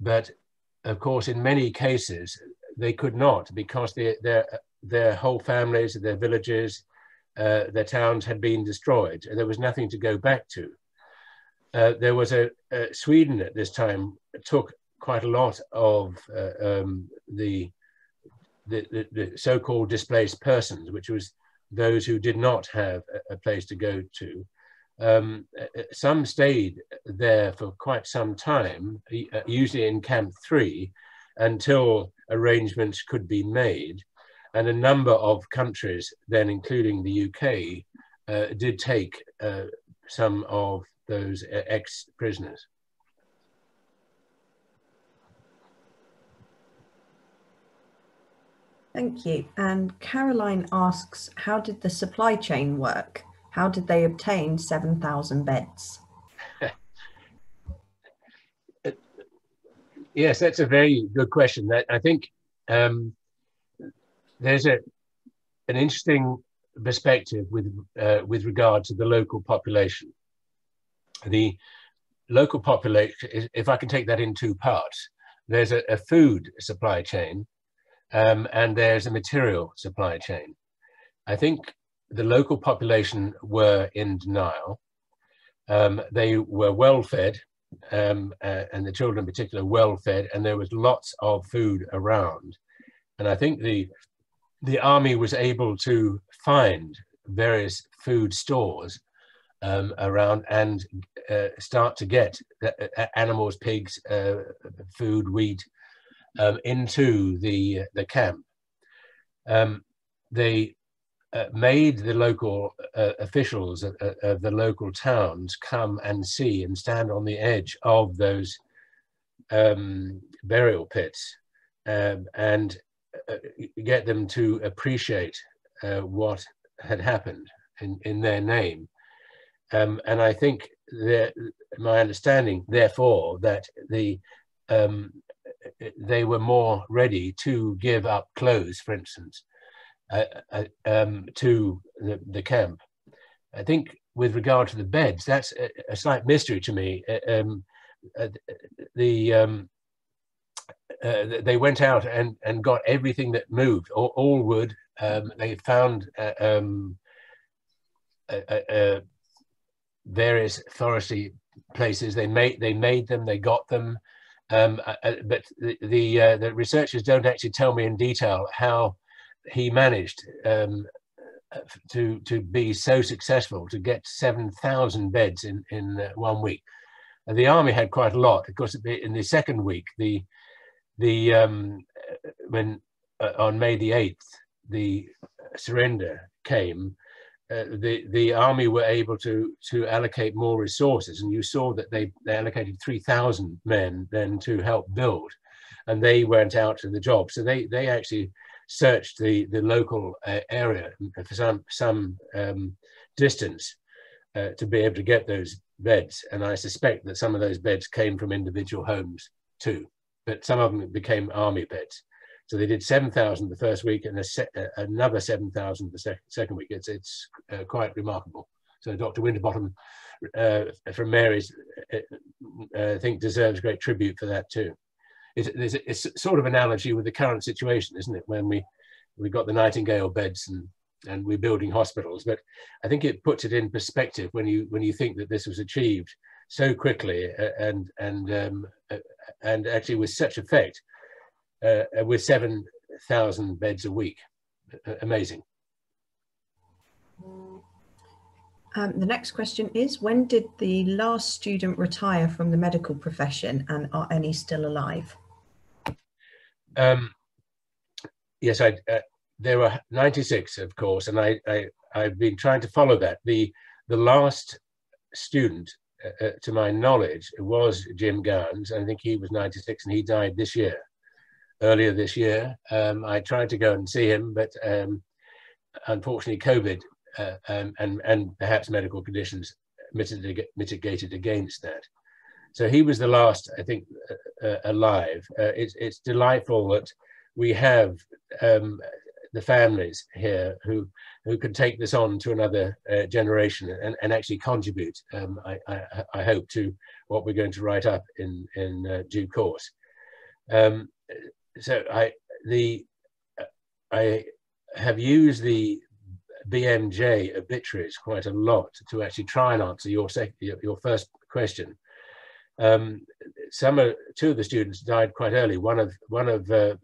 but of course, in many cases, they could not because they, their, their whole families, their villages, uh, their towns had been destroyed. There was nothing to go back to. Uh, there was a, a, Sweden at this time took quite a lot of uh, um, the, the, the, the so-called displaced persons, which was those who did not have a, place to go to. Um, uh, some stayed there for quite some time, uh, usually in Camp 3, until arrangements could be made. And a number of countries, then including the UK, uh, did take uh, some of those uh, ex-prisoners. Thank you. And Caroline asks, how did the supply chain work? How did they obtain 7,000 beds? (laughs) yes, that's a very good question. I think um, there's a an interesting perspective with uh, with regard to the local population. The local population, if I can take that in two parts, there's a, a food supply chain um, and there's a material supply chain. I think the local population were in denial. Um, they were well fed, um, uh, and the children in particular well fed, and there was lots of food around. And I think the the army was able to find various food stores um, around and uh, start to get uh, animals, pigs, uh, food, wheat um, into the the camp. Um, they uh, made the local uh, officials of, of, the local towns come and see and stand on the edge of those um, burial pits um, and uh, get them to appreciate uh, what had happened in, in their name. Um, and I think that my understanding, therefore, that the um, they were more ready to give up clothes, for instance, uh, uh, um, to the, the, camp. I think with regard to the beds, that's a, a slight mystery to me. Uh, um, uh, the um, uh, they went out and, and got everything that moved, all, all wood. Um, they found um, various forestry places. They made they made them. They got them. Um, but the the, the researchers don't actually tell me in detail how he managed um, to to be so successful to get 7,000 beds in in uh, one week. And the army had quite a lot. Of course, in the second week, the the um, when uh, on May the 8th, the surrender came. Uh, the the army were able to to allocate more resources, and you saw that they, they allocated 3,000 men then to help build, and they went out to the job. So they they actually searched the, the local uh, area for some, some um, distance uh, to be able to get those beds. And I suspect that some of those beds came from individual homes too, but some of them became army beds. So they did 7,000 the first week and se uh, another 7,000 the sec second week. It's, it's uh, quite remarkable. So Dr. Winterbottom uh, from Mary's, uh, I think deserves great tribute for that too it's, it's, sort of analogy with the current situation, isn't it? When we we got the Nightingale beds and and we're building hospitals, but I think it puts it in perspective when you when you think that this was achieved so quickly uh, and and um, uh, and actually with such effect, uh, with seven thousand beds a week, amazing. Um, the next question is, when did the last student retire from the medical profession and are any still alive? Um, yes, I, uh, there were 96, of course, and I, I, I've been trying to follow that. The, the last student, uh, uh to my knowledge, was Jim Gowans. I think he was 96 and he died this year, earlier this year. Um, I tried to go and see him, but um, unfortunately COVID uh, um, and, and perhaps medical conditions mitigated against that. So he was the last, I think, uh, uh, alive. Uh, it's, it's delightful that we have um, the families here who who can take this on to another uh, generation and, and actually contribute. Um, I, I, I, hope to what we're going to write up in in uh, due course. Um, so I the I have used the BMJ obituaries quite a lot to actually try and answer your your first question um, some two of the students died quite early. One of one of uh,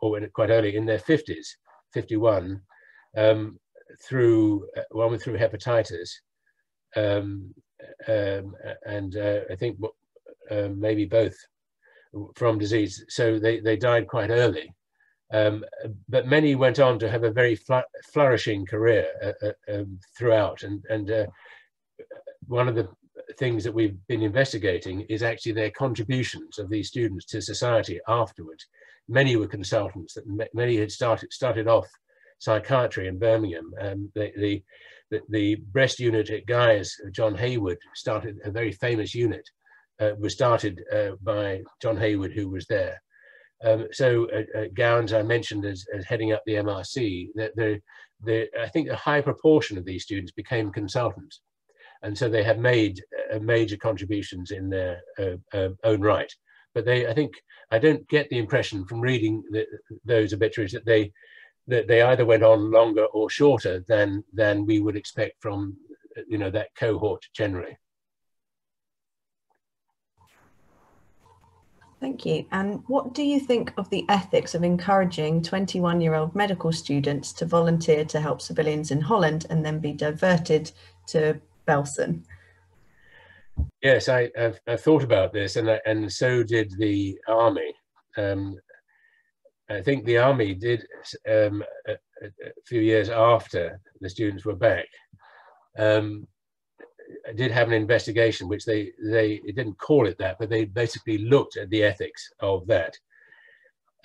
or quite early in their fifties, fifty-one, um, through uh, one through hepatitis, um, um and uh, I think uh, maybe both from disease. So they they died quite early. Um, but many went on to have a very flourishing career uh, uh, um, throughout, and and one of the things that we've been investigating is actually their contributions of these students to society afterwards. Many were consultants, that many had started, started off psychiatry in Birmingham. Um, the, the, the, breast unit at Guy's, John Hayward, started a very famous unit, uh, was started uh, by John Hayward, who was there. Um, so uh, uh, Gowans, I mentioned as, as, heading up the MRC, the, the, I think a high proportion of these students became consultants and so they have made uh, major contributions in their uh, uh, own right. But they, I think, I don't get the impression from reading the, those obituaries that they that they either went on longer or shorter than than we would expect from you know that cohort generally. Thank you. And what do you think of the ethics of encouraging 21 year old medical students to volunteer to help civilians in Holland and then be diverted to Belsen? Yes, I, have I've thought about this, and and so did the army. Um, I think the army did um, a, a, few years after the students were back. Um, did have an investigation, which they they didn't call it that, but they basically looked at the ethics of that.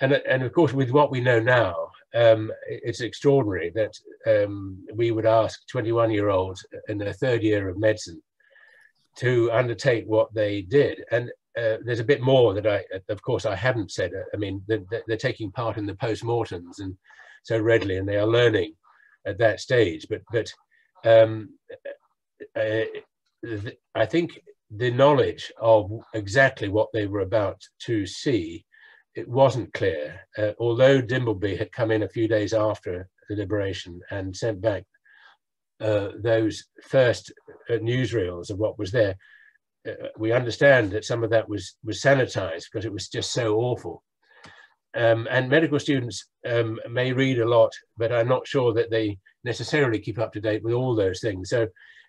And and of course, with what we know now, um, it's extraordinary that um, we would ask 21 year olds in their third year of medicine to undertake what they did. And uh, there's a bit more that I, of course, I haven't said. I mean, they're, they're taking part in the post-mortems and so readily, and they are learning at that stage. But but um, uh, I think the knowledge of exactly what they were about to see, it wasn't clear. Uh, although Dimbleby had come in a few days after the liberation and sent back uh, those first uh, newsreels of what was there, uh, we understand that some of that was was sanitized because it was just so awful. Um, and medical students um, may read a lot, but I'm not sure that they necessarily keep up to date with all those things. So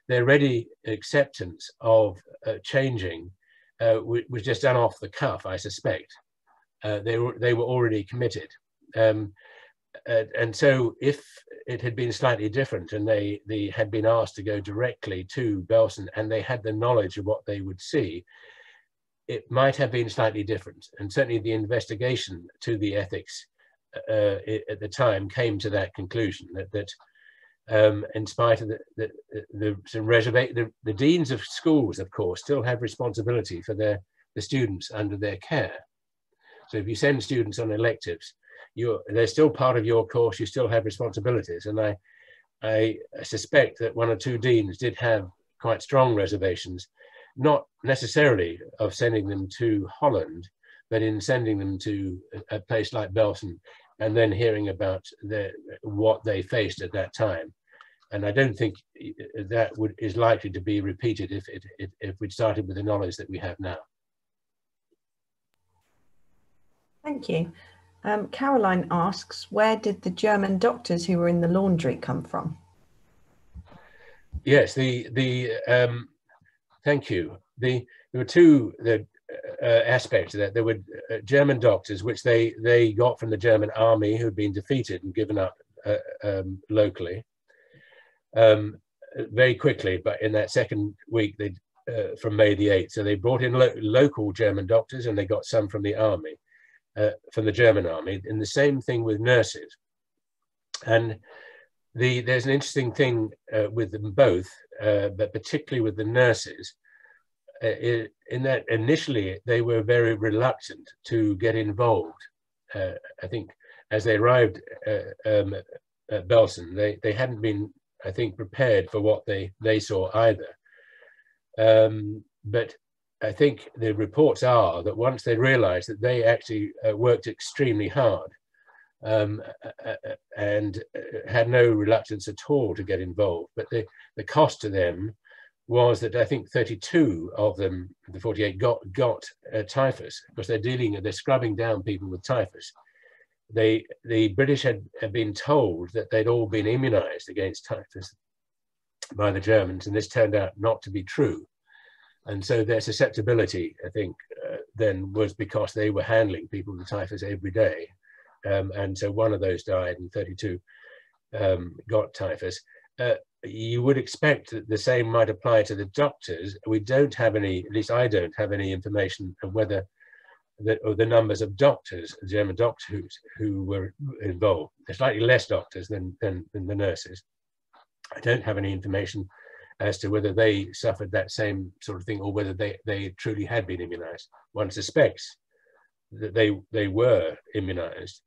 their ready acceptance of uh, changing uh, was just done off the cuff, I suspect. Uh, they, were, they were already committed. Um, and so if it had been slightly different and they, they had been asked to go directly to Belsen and they had the knowledge of what they would see, it might have been slightly different. And certainly the investigation to the ethics uh, at the time came to that conclusion that, that um, in spite of the, the, the, the, the, deans of schools, of course, still have responsibility for their, the students under their care. So if you send students on electives, you're, they're still part of your course, you still have responsibilities. And I, I suspect that one or two deans did have quite strong reservations, not necessarily of sending them to Holland, but in sending them to a place like Belsen and then hearing about the, what they faced at that time and I don't think that would is likely to be repeated if it, if, if we'd started with the knowledge that we have now. Thank you. Um, Caroline asks, where did the German doctors who were in the laundry come from? Yes, the the um, thank you. The there were two the uh, aspects of that. There were uh, German doctors, which they they got from the German army, who'd been defeated and given up uh, um, locally, um, very quickly, but in that second week, they uh, from May the 8th. So they brought in lo local German doctors and they got some from the army, uh, from the German army, and the same thing with nurses. And the, there's an interesting thing uh, with them both, uh, but particularly with the nurses, uh, in that initially they were very reluctant to get involved. Uh, I think as they arrived um, at Belsen, they, they hadn't been I think, prepared for what they, they saw either. Um, but I think the reports are that once they realized that they actually uh, worked extremely hard um, uh, and had no reluctance at all to get involved, but the, the cost to them was that I think 32 of them, the 48, got, got uh, typhus because they're dealing, they're scrubbing down people with typhus they, the British had, had been told that they'd all been immunized against typhus by the Germans, and this turned out not to be true. And so their susceptibility, I think, uh, then was because they were handling people with typhus every day. Um, and so one of those died and 32 um, got typhus. Uh, you would expect that the same might apply to the doctors. We don't have any, at least I don't have any information of whether the, the numbers of doctors, German doctors who were involved. There's slightly less doctors than, than, than the nurses. I don't have any information as to whether they suffered that same sort of thing or whether they, they truly had been immunized. One suspects that they, they were immunized,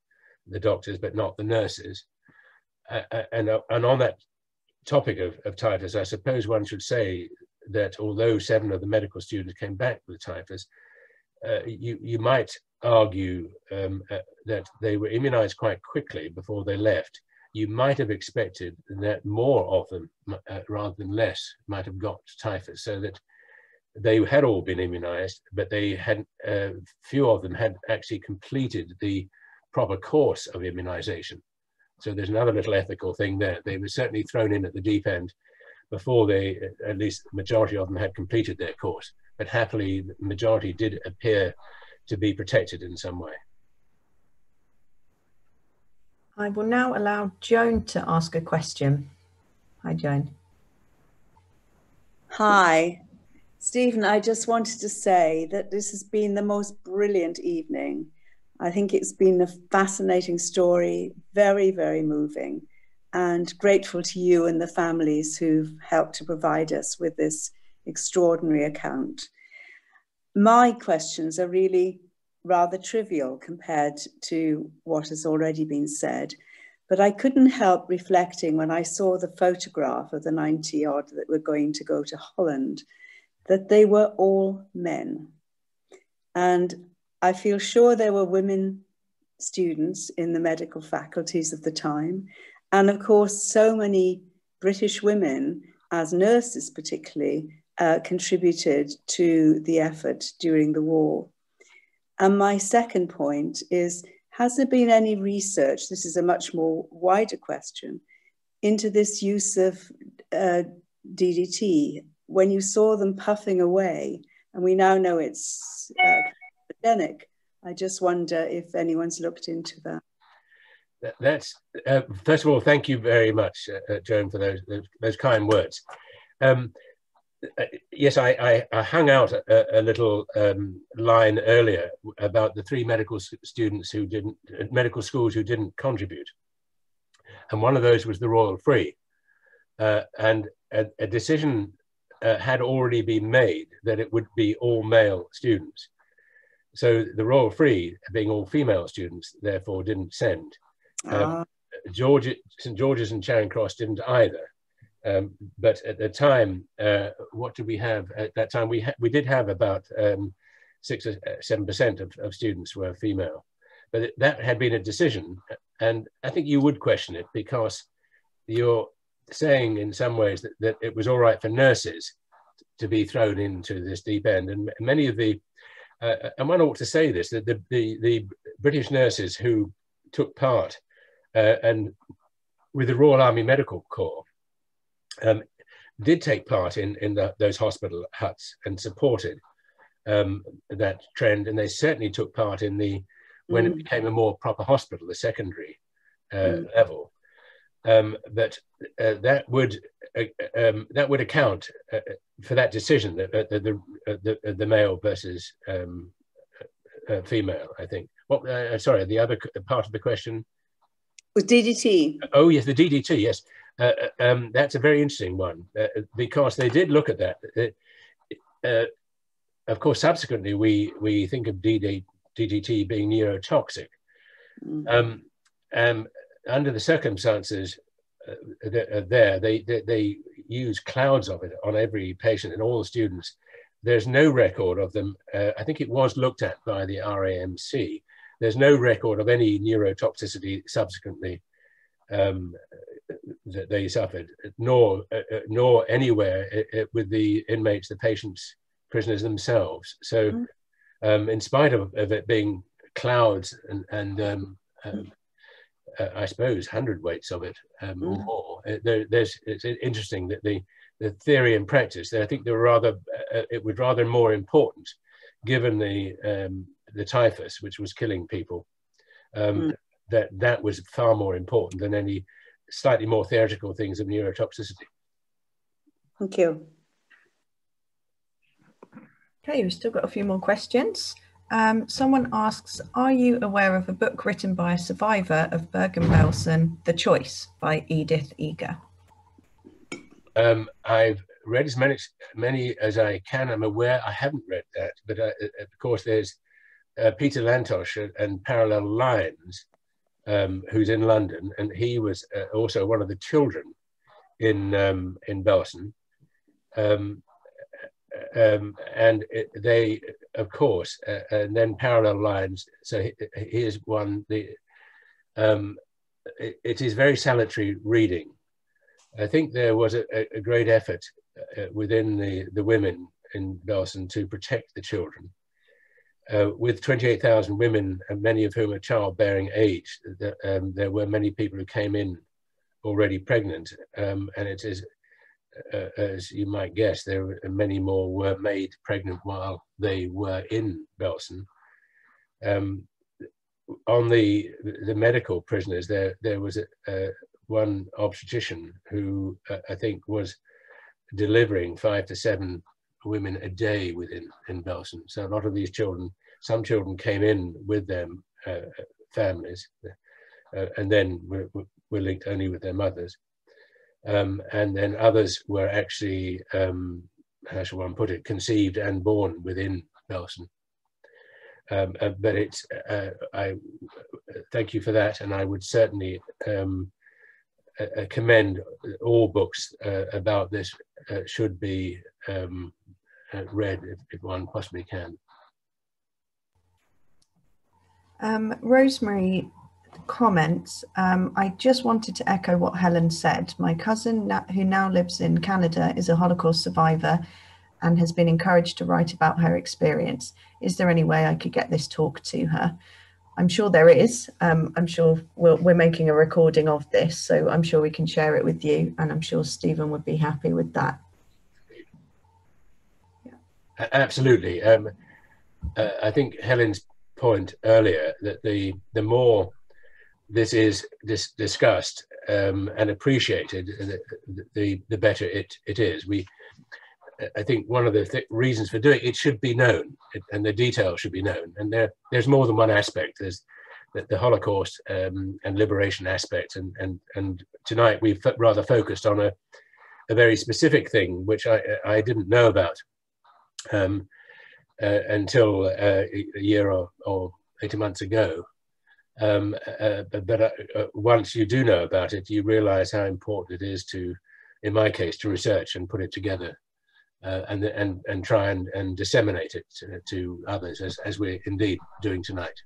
the doctors, but not the nurses. Uh, and, uh, and on that topic of, of typhus, I suppose one should say that although seven of the medical students came back with typhus, uh, you, you might argue um, uh, that they were immunized quite quickly before they left. You might have expected that more of them, uh, rather than less, might have got typhus, so that they had all been immunized, but they had uh, few of them had actually completed the proper course of immunization. So there's another little ethical thing there. They were certainly thrown in at the deep end before they, at least the majority of them had completed their course. But happily, the majority did appear to be protected in some way. I will now allow Joan to ask a question. Hi, Joan. Hi. Stephen, I just wanted to say that this has been the most brilliant evening. I think it's been a fascinating story, very, very moving, and grateful to you and the families who've helped to provide us with this extraordinary account. My questions are really rather trivial compared to what has already been said, but I couldn't help reflecting when I saw the photograph of the 90 odd that were going to go to Holland that they were all men. And I feel sure there were women students in the medical faculties of the time. And of course, so many British women, as nurses particularly, uh, contributed to the effort during the war. And my second point is Has there been any research? This is a much more wider question into this use of uh, DDT when you saw them puffing away, and we now know it's uh, I just wonder if anyone's looked into that. That's uh, first of all, thank you very much, uh, uh, Joan, for those, those, those kind words. Um, yes, I, I, I, hung out a, a little um, line earlier about the three medical students who didn't, uh, medical schools who didn't contribute. And one of those was the Royal Free. Uh, and a, a decision uh, had already been made that it would be all male students. So the Royal Free, being all female students, therefore didn't send. Um, uh. George, St George's and Charing Cross didn't either. Um, but at the time, uh, what did we have? At that time? We we did have about um, six or seven percent of, of students were female, but it, that had been a decision, and I think you would question it because you're saying in some ways that, that it was all right for nurses to be thrown into this deep end, and many of the uh, and one ought to say this, that the, the, the British nurses who took part uh, and with the Royal Army Medical Corps um, did take part in, in the, those hospital huts and supported um, that trend. And they certainly took part in the, when mm. it became a more proper hospital, the secondary uh, mm. level. Um, but uh, that would uh, um, that would account uh, for that decision, the the the, the, the male versus um, uh, female. I think. What? Uh, sorry, the other part of the question was DDT. Oh yes, the DDT. Yes, uh, um, that's a very interesting one because they did look at that. of course, subsequently we we think of DD, DDT being neurotoxic. Mm. Um, um, under the circumstances uh, there, they, they, they, use clouds of it on every patient and all the students. There's no record of them. Uh, I think it was looked at by the RAMC. There's no record of any neurotoxicity subsequently um, that they suffered, nor, uh, uh nor anywhere uh, uh, with the inmates, the patients, prisoners themselves. So mm. um, in spite of, of, it being clouds and, and um, um uh, I suppose, hundredweights of it um, mm. or more. Uh, there, there's, it's interesting that the, the theory and practice, I think they're rather, uh, it was rather more important given the, um, the typhus, which was killing people, um, mm. That that was far more important than any slightly more theoretical things of neurotoxicity. Thank you. Okay, we've still got a few more questions. Um, someone asks, are you aware of a book written by a survivor of Bergen-Belsen, The Choice by Edith Eger? Um, I've read as many, many as I can. I'm aware I haven't read that, but uh, uh of course there's uh, Peter Lantosh and Parallel Lines, um, who's in London, and he was uh, also one of the children in um, in Belsen. Um, um, and it, they, of course, uh, and then parallel lines. So here's one. The um, it, it is very salutary reading. I think there was a, a great effort uh, within the the women in Belsen to protect the children. Uh, with 28,000 women, and many of whom are childbearing age, the, um, there were many people who came in already pregnant, um, and it is, uh, as you might guess, there were many more were made pregnant while they were in Belsen. Um, on the the medical prisoners, there there was a, a one obstetrician who uh, I think was delivering five to seven women a day within in Belsen. So a lot of these children, some children came in with their uh, families, uh, and then were, were linked only with their mothers. Um, and then others were actually, um, how shall one put it, conceived and born within Belsen. Um, uh, but it's, uh, I thank you for that, and I would certainly um, uh, commend all books uh, about this uh, should be um, uh, read if, if, one possibly can. Um, Rosemary comments, um, I just wanted to echo what Helen said. My cousin, who now lives in Canada, is a Holocaust survivor and has been encouraged to write about her experience. Is there any way I could get this talk to her? I'm sure there is. Um, I'm sure we we are making a recording of this, so I'm sure we can share it with you, and I'm sure Stephen would be happy with that. Absolutely. Um, uh, I think Helen's point earlier that the the more this is dis discussed um, and appreciated, the, the, the better it it is. We I think one of the th reasons for doing it, should be known and the details should be known. And there, there's more than one aspect. There's the, the Holocaust um, and liberation aspect. And, and, and tonight we've rather focused on a, a very specific thing, which I, I didn't know about um, uh, until uh, a year or, or 18 months ago. Um, uh, but, but uh, once you do know about it, you realize how important it is to, in my case, to research and put it together uh, and, and, and try and, and disseminate it to, to others as, as we're indeed doing tonight.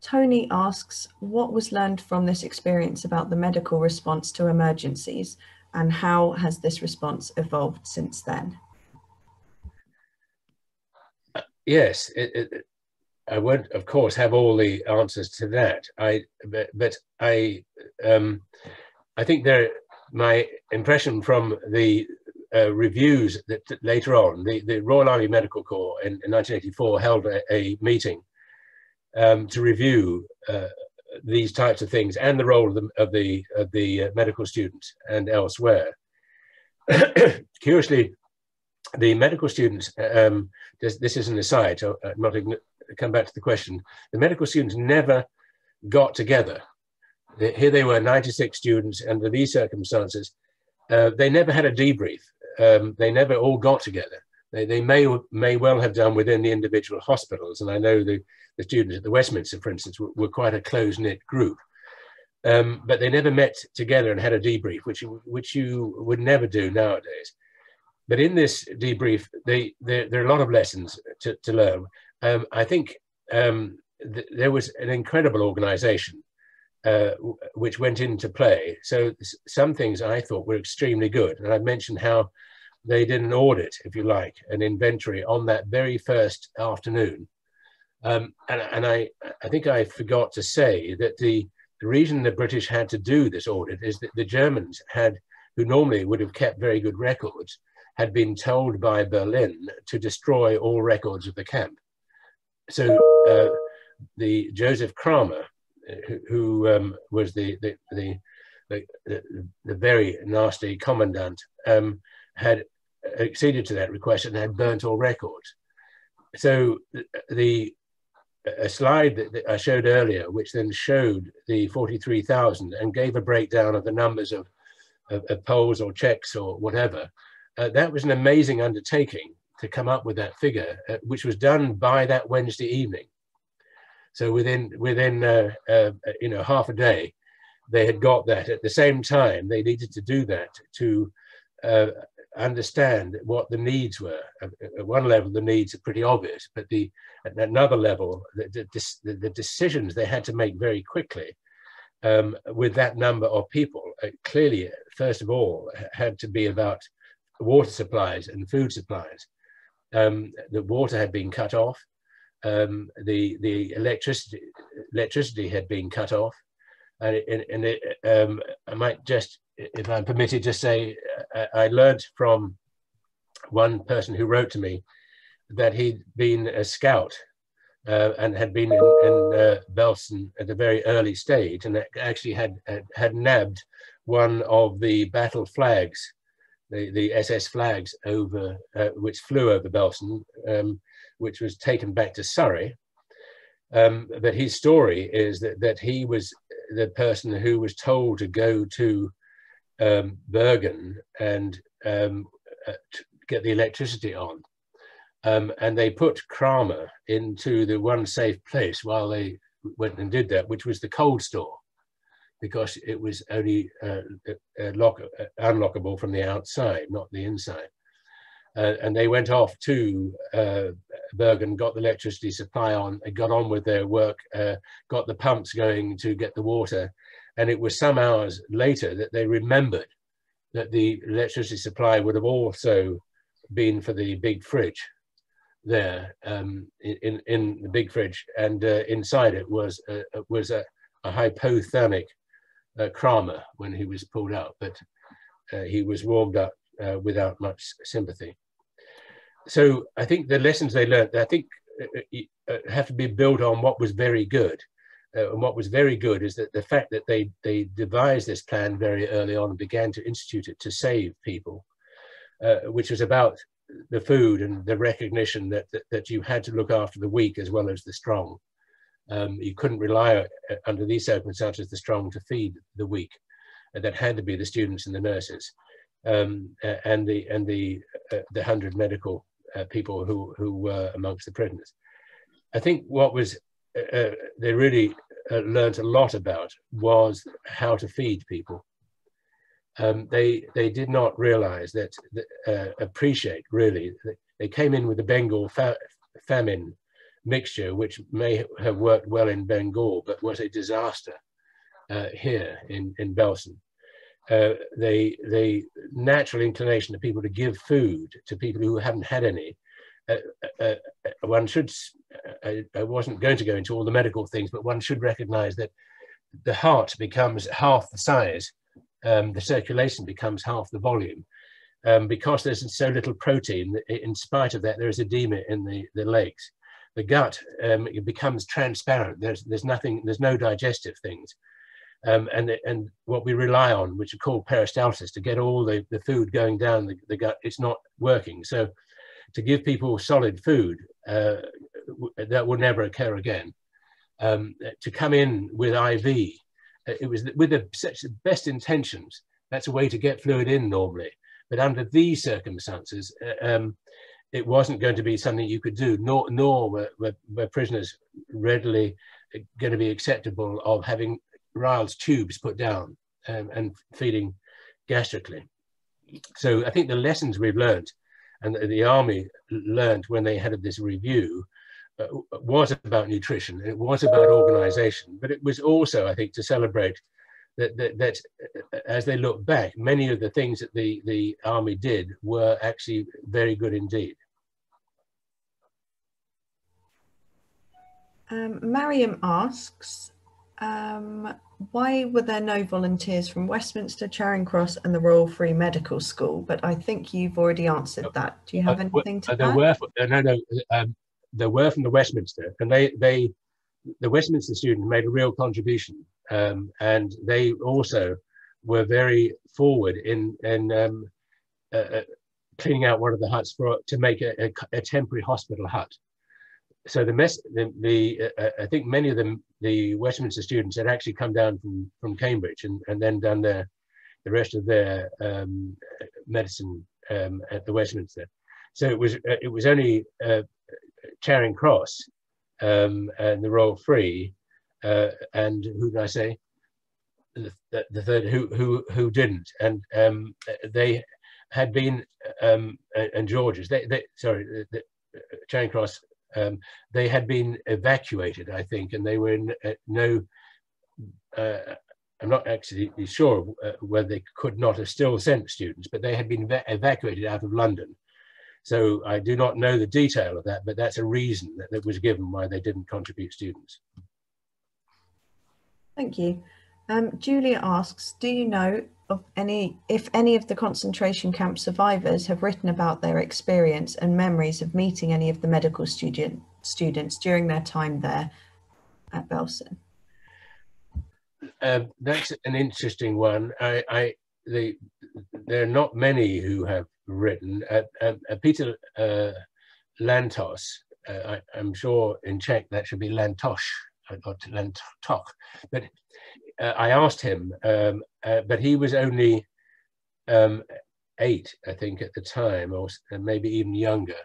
Tony asks, what was learned from this experience about the medical response to emergencies and how has this response evolved since then? Yes, it, it, I won't, of course, have all the answers to that. I, but, but I, um, I think there my impression from the uh, reviews that later on, the, the Royal Army Medical Corps in, in 1984 held a, a meeting um, to review uh, these types of things and the role of the, of the, of the uh, medical students and elsewhere. (clears throat) Curiously, the medical students, um, this, this is an aside, so I'm not come back to the question, the medical students never got together. Here they were 96 students under these circumstances. Uh, they never had a debrief. Um, they never all got together they, they may may well have done within the individual hospitals and i know the, the students at the westminster for instance were, were quite a close-knit group um, but they never met together and had a debrief which which you would never do nowadays but in this debrief they, they there are a lot of lessons to, to learn um, i think um, th there was an incredible organization uh, which went into play. So some things I thought were extremely good. And I mentioned how they did an audit, if you like, an inventory on that very first afternoon. Um, and, and I, I think I forgot to say that the, the reason the British had to do this audit is that the Germans had, who normally would have kept very good records, had been told by Berlin to destroy all records of the camp. So uh, the Joseph Kramer, who, um, was the the, the the, the, very nasty commandant, um, had acceded to that request and had burnt all records. So the a slide that, I showed earlier, which then showed the 43,000 and gave a breakdown of the numbers of, of, of Poles or Czechs or whatever, uh, that was an amazing undertaking to come up with that figure, uh, which was done by that Wednesday evening. So within within uh, uh, you know half a day, they had got that. At the same time, they needed to do that to uh, understand what the needs were. At one level, the needs are pretty obvious, but the at another level, the, the, the decisions they had to make very quickly um, with that number of people uh, clearly, first of all, had to be about water supplies and food supplies. Um, the water had been cut off. Um, the the electricity electricity had been cut off, and, it, and it, um, I might just, if I'm permitted, to say I, I learned from one person who wrote to me that he'd been a scout uh, and had been in, in uh, Belsen at a very early stage and actually had, had, had nabbed one of the battle flags, the, the SS flags over, uh, which flew over Belsen, um, which was taken back to Surrey. Um, but his story is that, that he was the person who was told to go to um, Bergen and um, uh, get the electricity on. Um, and they put Kramer into the one safe place while they went and did that, which was the cold store, because it was only uh, uh, lock, uh, unlockable from the outside, not the inside. Uh, and they went off to uh, Bergen, got the electricity supply on, got on with their work, uh, got the pumps going to get the water. And it was some hours later that they remembered that the electricity supply would have also been for the big fridge there um, in, in the big fridge, and uh, inside it was a, was a, a hypothermic uh, Kramer when he was pulled out, but uh, he was warmed up uh, without much sympathy. So I think the lessons they learned, I think, uh, uh, have to be built on what was very good. And what was very good is that the fact that they, they devised this plan very early on and began to institute it to save people, which was about the food and the recognition that, that, that you had to look after the weak as well as the strong. Um, you couldn't rely uh, under these circumstances the strong to feed the weak. Uh, that had to be the students and the nurses, um, and the and the uh, the hundred medical uh, people who who were amongst the prisoners. I think what was uh, uh they really learned a lot about was how to feed people um, they they did not realize that uh, appreciate really they came in with the Bengal fa famine mixture which may have worked well in Bengal but was a disaster uh, here in in Belsen. Uh, they they natural inclination of people to give food to people who haven't had any. Uh, uh, uh, one should I, I wasn't going to go into all the medical things, but one should recognize that the heart becomes half the size um, the circulation becomes half the volume. Um, because there's so little protein, in spite of that, there is edema in the, the legs. The gut um, becomes transparent. There's, there's nothing, there's no digestive things. Um, and, and what we rely on, which are called peristalsis, to get all the, the food going down the, the gut, it's not working. So to give people solid food, uh, that will never occur again. Um, to come in with IV it was with the such best intentions. That's a way to get fluid in normally. But under these circumstances, uh, um, it wasn't going to be something you could do, nor, nor were, were, were prisoners readily going to be acceptable of having Ryle's tubes put down um, and feeding gastrically. So I think the lessons we've learned and the, the army learned when they had this review uh, was about nutrition, it was about organization, but it was also, I think, to celebrate that, that, that, uh, as they look back, many of the things that the, the army did were actually very good indeed. Um, Mariam asks, um, why were there no volunteers from Westminster, Charing Cross and the Royal Free Medical School? But I think you've already answered that. Do you have uh, anything to uh, there add? Were, no, no, um, there were from the Westminster, and they they the Westminster students made a real contribution, um, and they also were very forward in in um, uh, uh, cleaning out one of the huts for to make a, a, a temporary hospital hut. So the mess, the, the uh, I think many of them, the Westminster students had actually come down from from Cambridge and and then done their the rest of their um, medicine um, at the Westminster. So it was uh, it was only uh, Charing Cross um, and the Royal Free, uh, and who did I say? The, the, third who who who didn't, and um, they had been um, and George's. They, they sorry, the, the Charing Cross. Um, they had been evacuated, I think, and they were in uh, no. Uh, I'm not actually sure uh, whether they could not have still sent students, but they had been evacuated out of London. So I do not know the detail of that, but that's a reason that, that was given why they didn't contribute students. Thank you. Um, Julia asks, do you know of any, if any of the concentration camp survivors have written about their experience and memories of meeting any of the medical student, students during their time there at Belsen? Uh, that's an interesting one. I, I, the, there are not many who have written. Uh, uh, uh Peter uh, Lantos, uh, I, am sure in Czech that should be Lantosh, not Lantok, but I asked him, um, but he was only um, eight, I think, at the time, or maybe even younger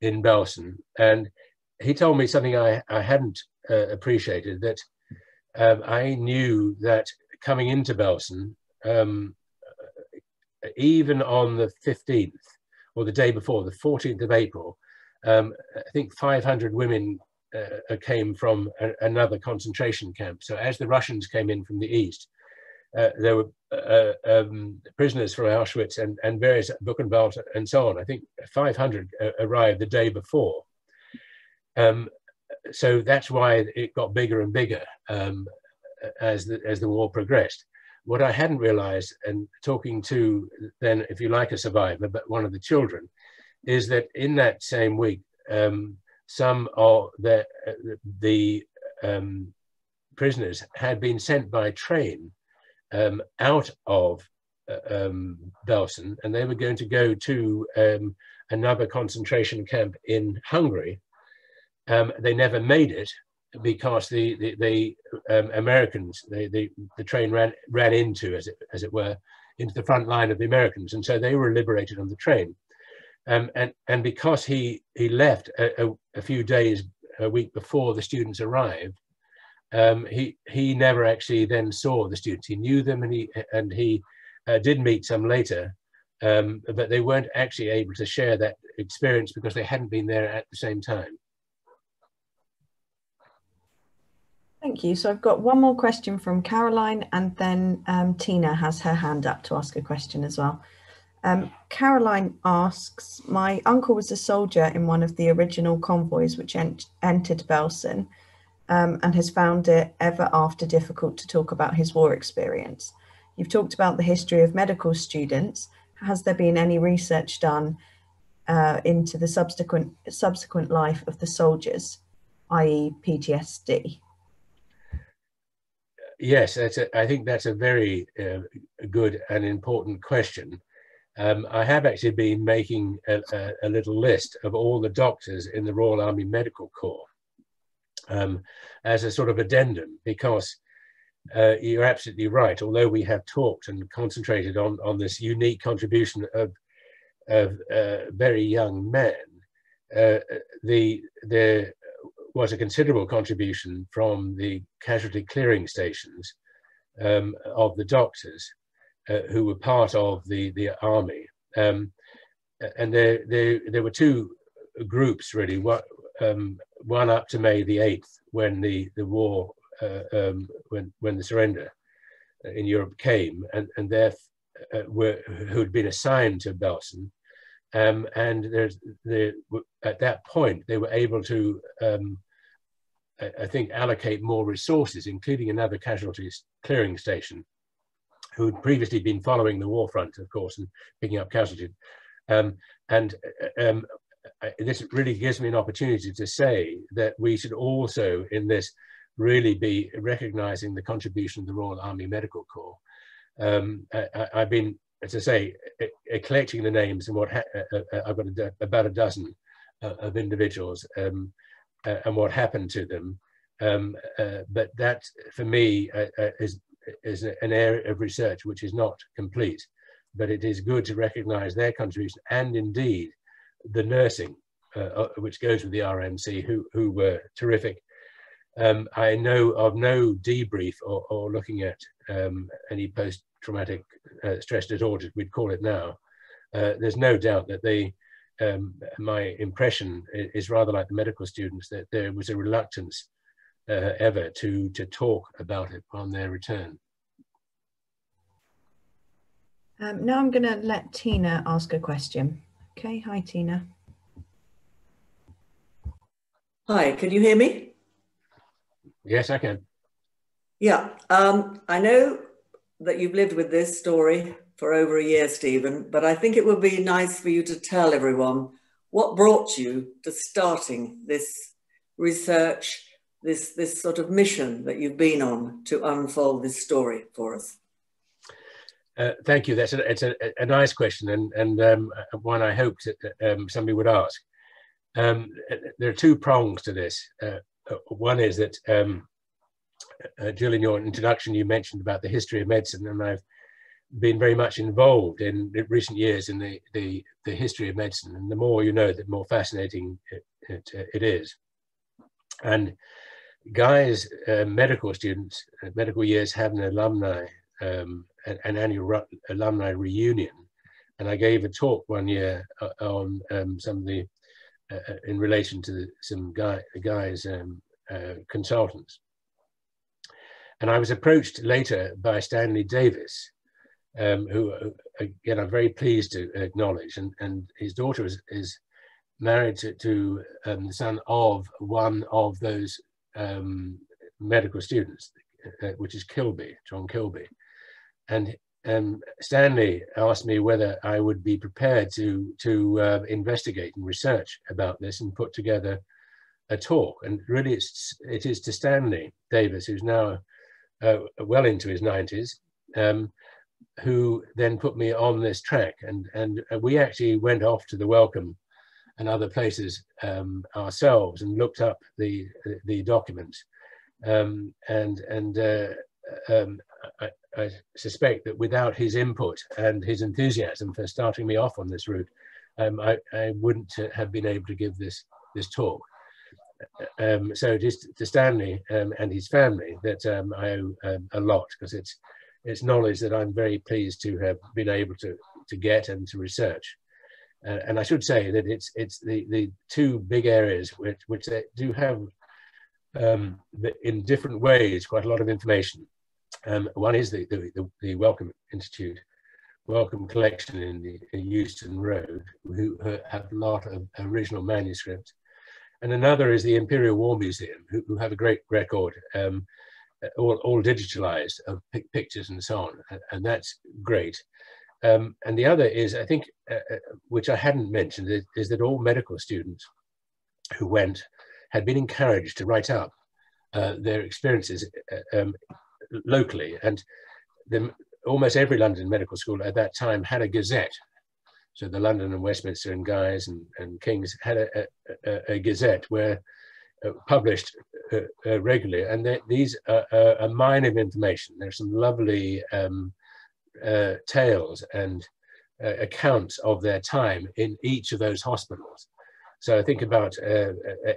in Belsen. And he told me something I, I hadn't appreciated, that um, I knew that coming into Belsen, um, even on the 15th or the day before, the 14th of April, um, I think 500 women uh, came from a, another concentration camp. So as the Russians came in from the east, uh, there were uh, um, prisoners from Auschwitz and, and various Buchenwald and so on. I think 500 uh, arrived the day before. Um, so that's why it got bigger and bigger um, as, the, as the war progressed. What I hadn't realized, and talking to then, if you like, a survivor, but one of the children, is that in that same week, um, some of the, the um, prisoners had been sent by train um, out of uh, um, Belsen, and they were going to go to um, another concentration camp in Hungary. Um, they never made it, because the the, the um, Americans, the, the the train ran ran into, as it as it were, into the front line of the Americans, and so they were liberated on the train. Um, and and because he he left a, a, a, few days a week before the students arrived, um, he he never actually then saw the students. He knew them, and he and he uh, did meet some later, um, but they weren't actually able to share that experience because they hadn't been there at the same time. Thank you. So I've got one more question from Caroline and then um, Tina has her hand up to ask a question as well. Um, Caroline asks, my uncle was a soldier in one of the original convoys which ent entered Belsen um, and has found it ever after difficult to talk about his war experience. You've talked about the history of medical students. Has there been any research done uh, into the subsequent, subsequent life of the soldiers, i.e. PTSD? yes, a, I think that's a very uh, good and important question. Um, I have actually been making a, a, a, little list of all the doctors in the Royal Army Medical Corps um, as a sort of addendum because uh, you're absolutely right. Although we have talked and concentrated on, on this unique contribution of, of uh, very young men, uh, the, the was a considerable contribution from the casualty clearing stations um, of the doctors uh, who were part of the, the army. Um, and there, there, there were two groups really, one, um, one up to May the 8th when the, the war, uh, um, when, when the surrender in Europe came and, and there uh, were, who had been assigned to Belsen um, and there's the, at that point, they were able to, um, I, I, think, allocate more resources, including another casualties clearing station, who had previously been following the war front, of course, and picking up casualties. Um, and uh, um, this really gives me an opportunity to say that we should also, in this, really be recognizing the contribution of the Royal Army Medical Corps. Um, I, have been as I say, collecting the names and what uh, uh, I've got a, about a dozen uh, of individuals um, uh, and what happened to them. Um, uh, but that, for me, uh, is is an area of research which is not complete. But it is good to recognise their contribution and indeed the nursing, which goes with the RMC, who who were terrific. Um, I know of no debrief or, or looking at um, any post traumatic uh, stress disorder, we'd call it now, uh, there's no doubt that they, um, my impression is rather like the medical students, that there was a reluctance uh, ever to, to talk about it on their return. Um, now I'm going to let Tina ask a question. Okay, hi Tina. Hi, can you hear me? Yes, I can. Yeah, um, I know that you've lived with this story for over a year, Stephen, but I think it would be nice for you to tell everyone what brought you to starting this research, this, this sort of mission that you've been on to unfold this story for us. Uh, thank you. That's a, it's a, a nice question and, and um, one I hoped that, um, somebody would ask. Um, there are two prongs to this. Uh, uh one is that, um, uh, Jill, in your introduction, you mentioned about the history of medicine, and I've been very much involved in, in recent years in the, the, the, history of medicine. And the more you know, the more fascinating it, it, it is. And Guy's uh, medical students, uh, medical years have an alumni, um, an, an, annual alumni reunion. And I gave a talk one year uh, on um, some of the, uh, uh, in relation to the, some guy, Guy's um, uh, consultants. And I was approached later by Stanley Davis, um, who again I'm very pleased to acknowledge, and, and his daughter is, is married to, to um, the son of one of those um, medical students, uh, which is Kilby, John Kilby. And um, Stanley asked me whether I would be prepared to, to uh, investigate and research about this and put together a talk. And really it's, it is to Stanley Davis, who's now uh, well into his 90s, um, who then put me on this track. And, and we actually went off to the Wellcome and other places um, ourselves and looked up the, the documents. Um, and and uh, um, I, I, suspect that without his input and his enthusiasm for starting me off on this route, um, I, I wouldn't have been able to give this, this talk. Um, so just to Stanley um, and his family that I owe a lot because it's it's knowledge that I'm very pleased to have been able to, to get and to research. Uh, and I should say that it's it's the, the two big areas which, which they do have um, the, in different ways quite a lot of information. Um, one is the, the, the, Wellcome Institute, Wellcome Collection in the in Euston Road, who, have a lot of original manuscripts. And another is the Imperial War Museum, who, who have a great record um, all, all digitalized of pictures and so on, and that's great. Um, and the other is, I think, uh, uh, which I hadn't mentioned, is, is, that all medical students who went had been encouraged to write up uh, their experiences uh, um, locally. And the, almost every London medical school at that time had a gazette. So the London and Westminster and Guy's and, and King's had a, a, a gazette where uh, published uh, regularly, and these are a mine of information. There's some lovely um, tales and accounts of their time in each of those hospitals. So I think about uh,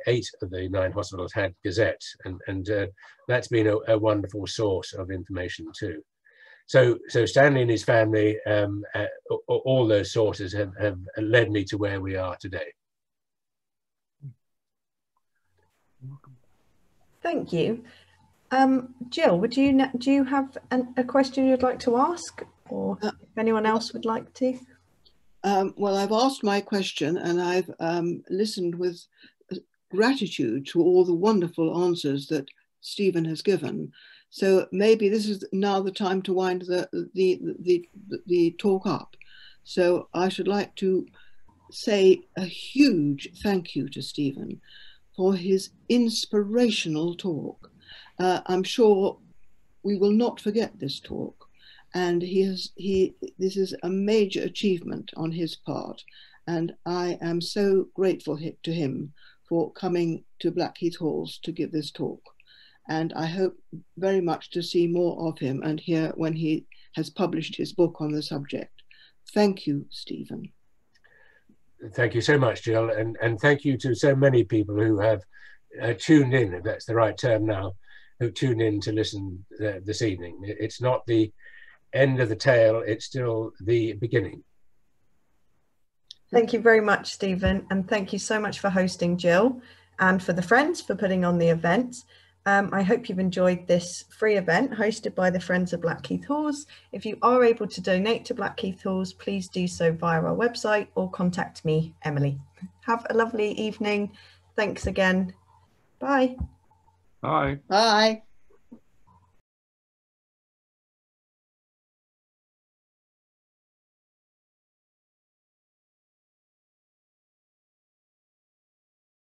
eight of the nine hospitals had gazettes, and, and uh, that's been a, a, wonderful source of information too. So, so Stanley and his family, um, uh, all those sources have, have led me to where we are today. Thank you. Um, Jill, would you do you have an, a question you'd like to ask, or uh, if anyone else would like to? Um, well, I've asked my question, and I've um, listened with gratitude to all the wonderful answers that Stephen has given. So maybe this is now the time to wind the the the, the, the talk up. So I should like to say a huge thank you to Stephen for his inspirational talk. Uh, I'm sure we will not forget this talk. And he has, he, this is a major achievement on his part. And I am so grateful to him for coming to Blackheath Halls to give this talk. And I hope very much to see more of him and hear when he has published his book on the subject. Thank you, Stephen thank you so much, Jill, and, and thank you to so many people who have uh, tuned in, if that's the right term now, who tuned in to listen uh, this evening. It's not the end of the tale, it's still the beginning. Thank you very much, Stephen, and thank you so much for hosting Jill and for the friends for putting on the event. Um, I hope you've enjoyed this free event hosted by the Friends of Blackheath Halls. If you are able to donate to Blackheath Halls, please do so via our website or contact me, Emily. Have a lovely evening. Thanks again. Bye. Bye. Bye.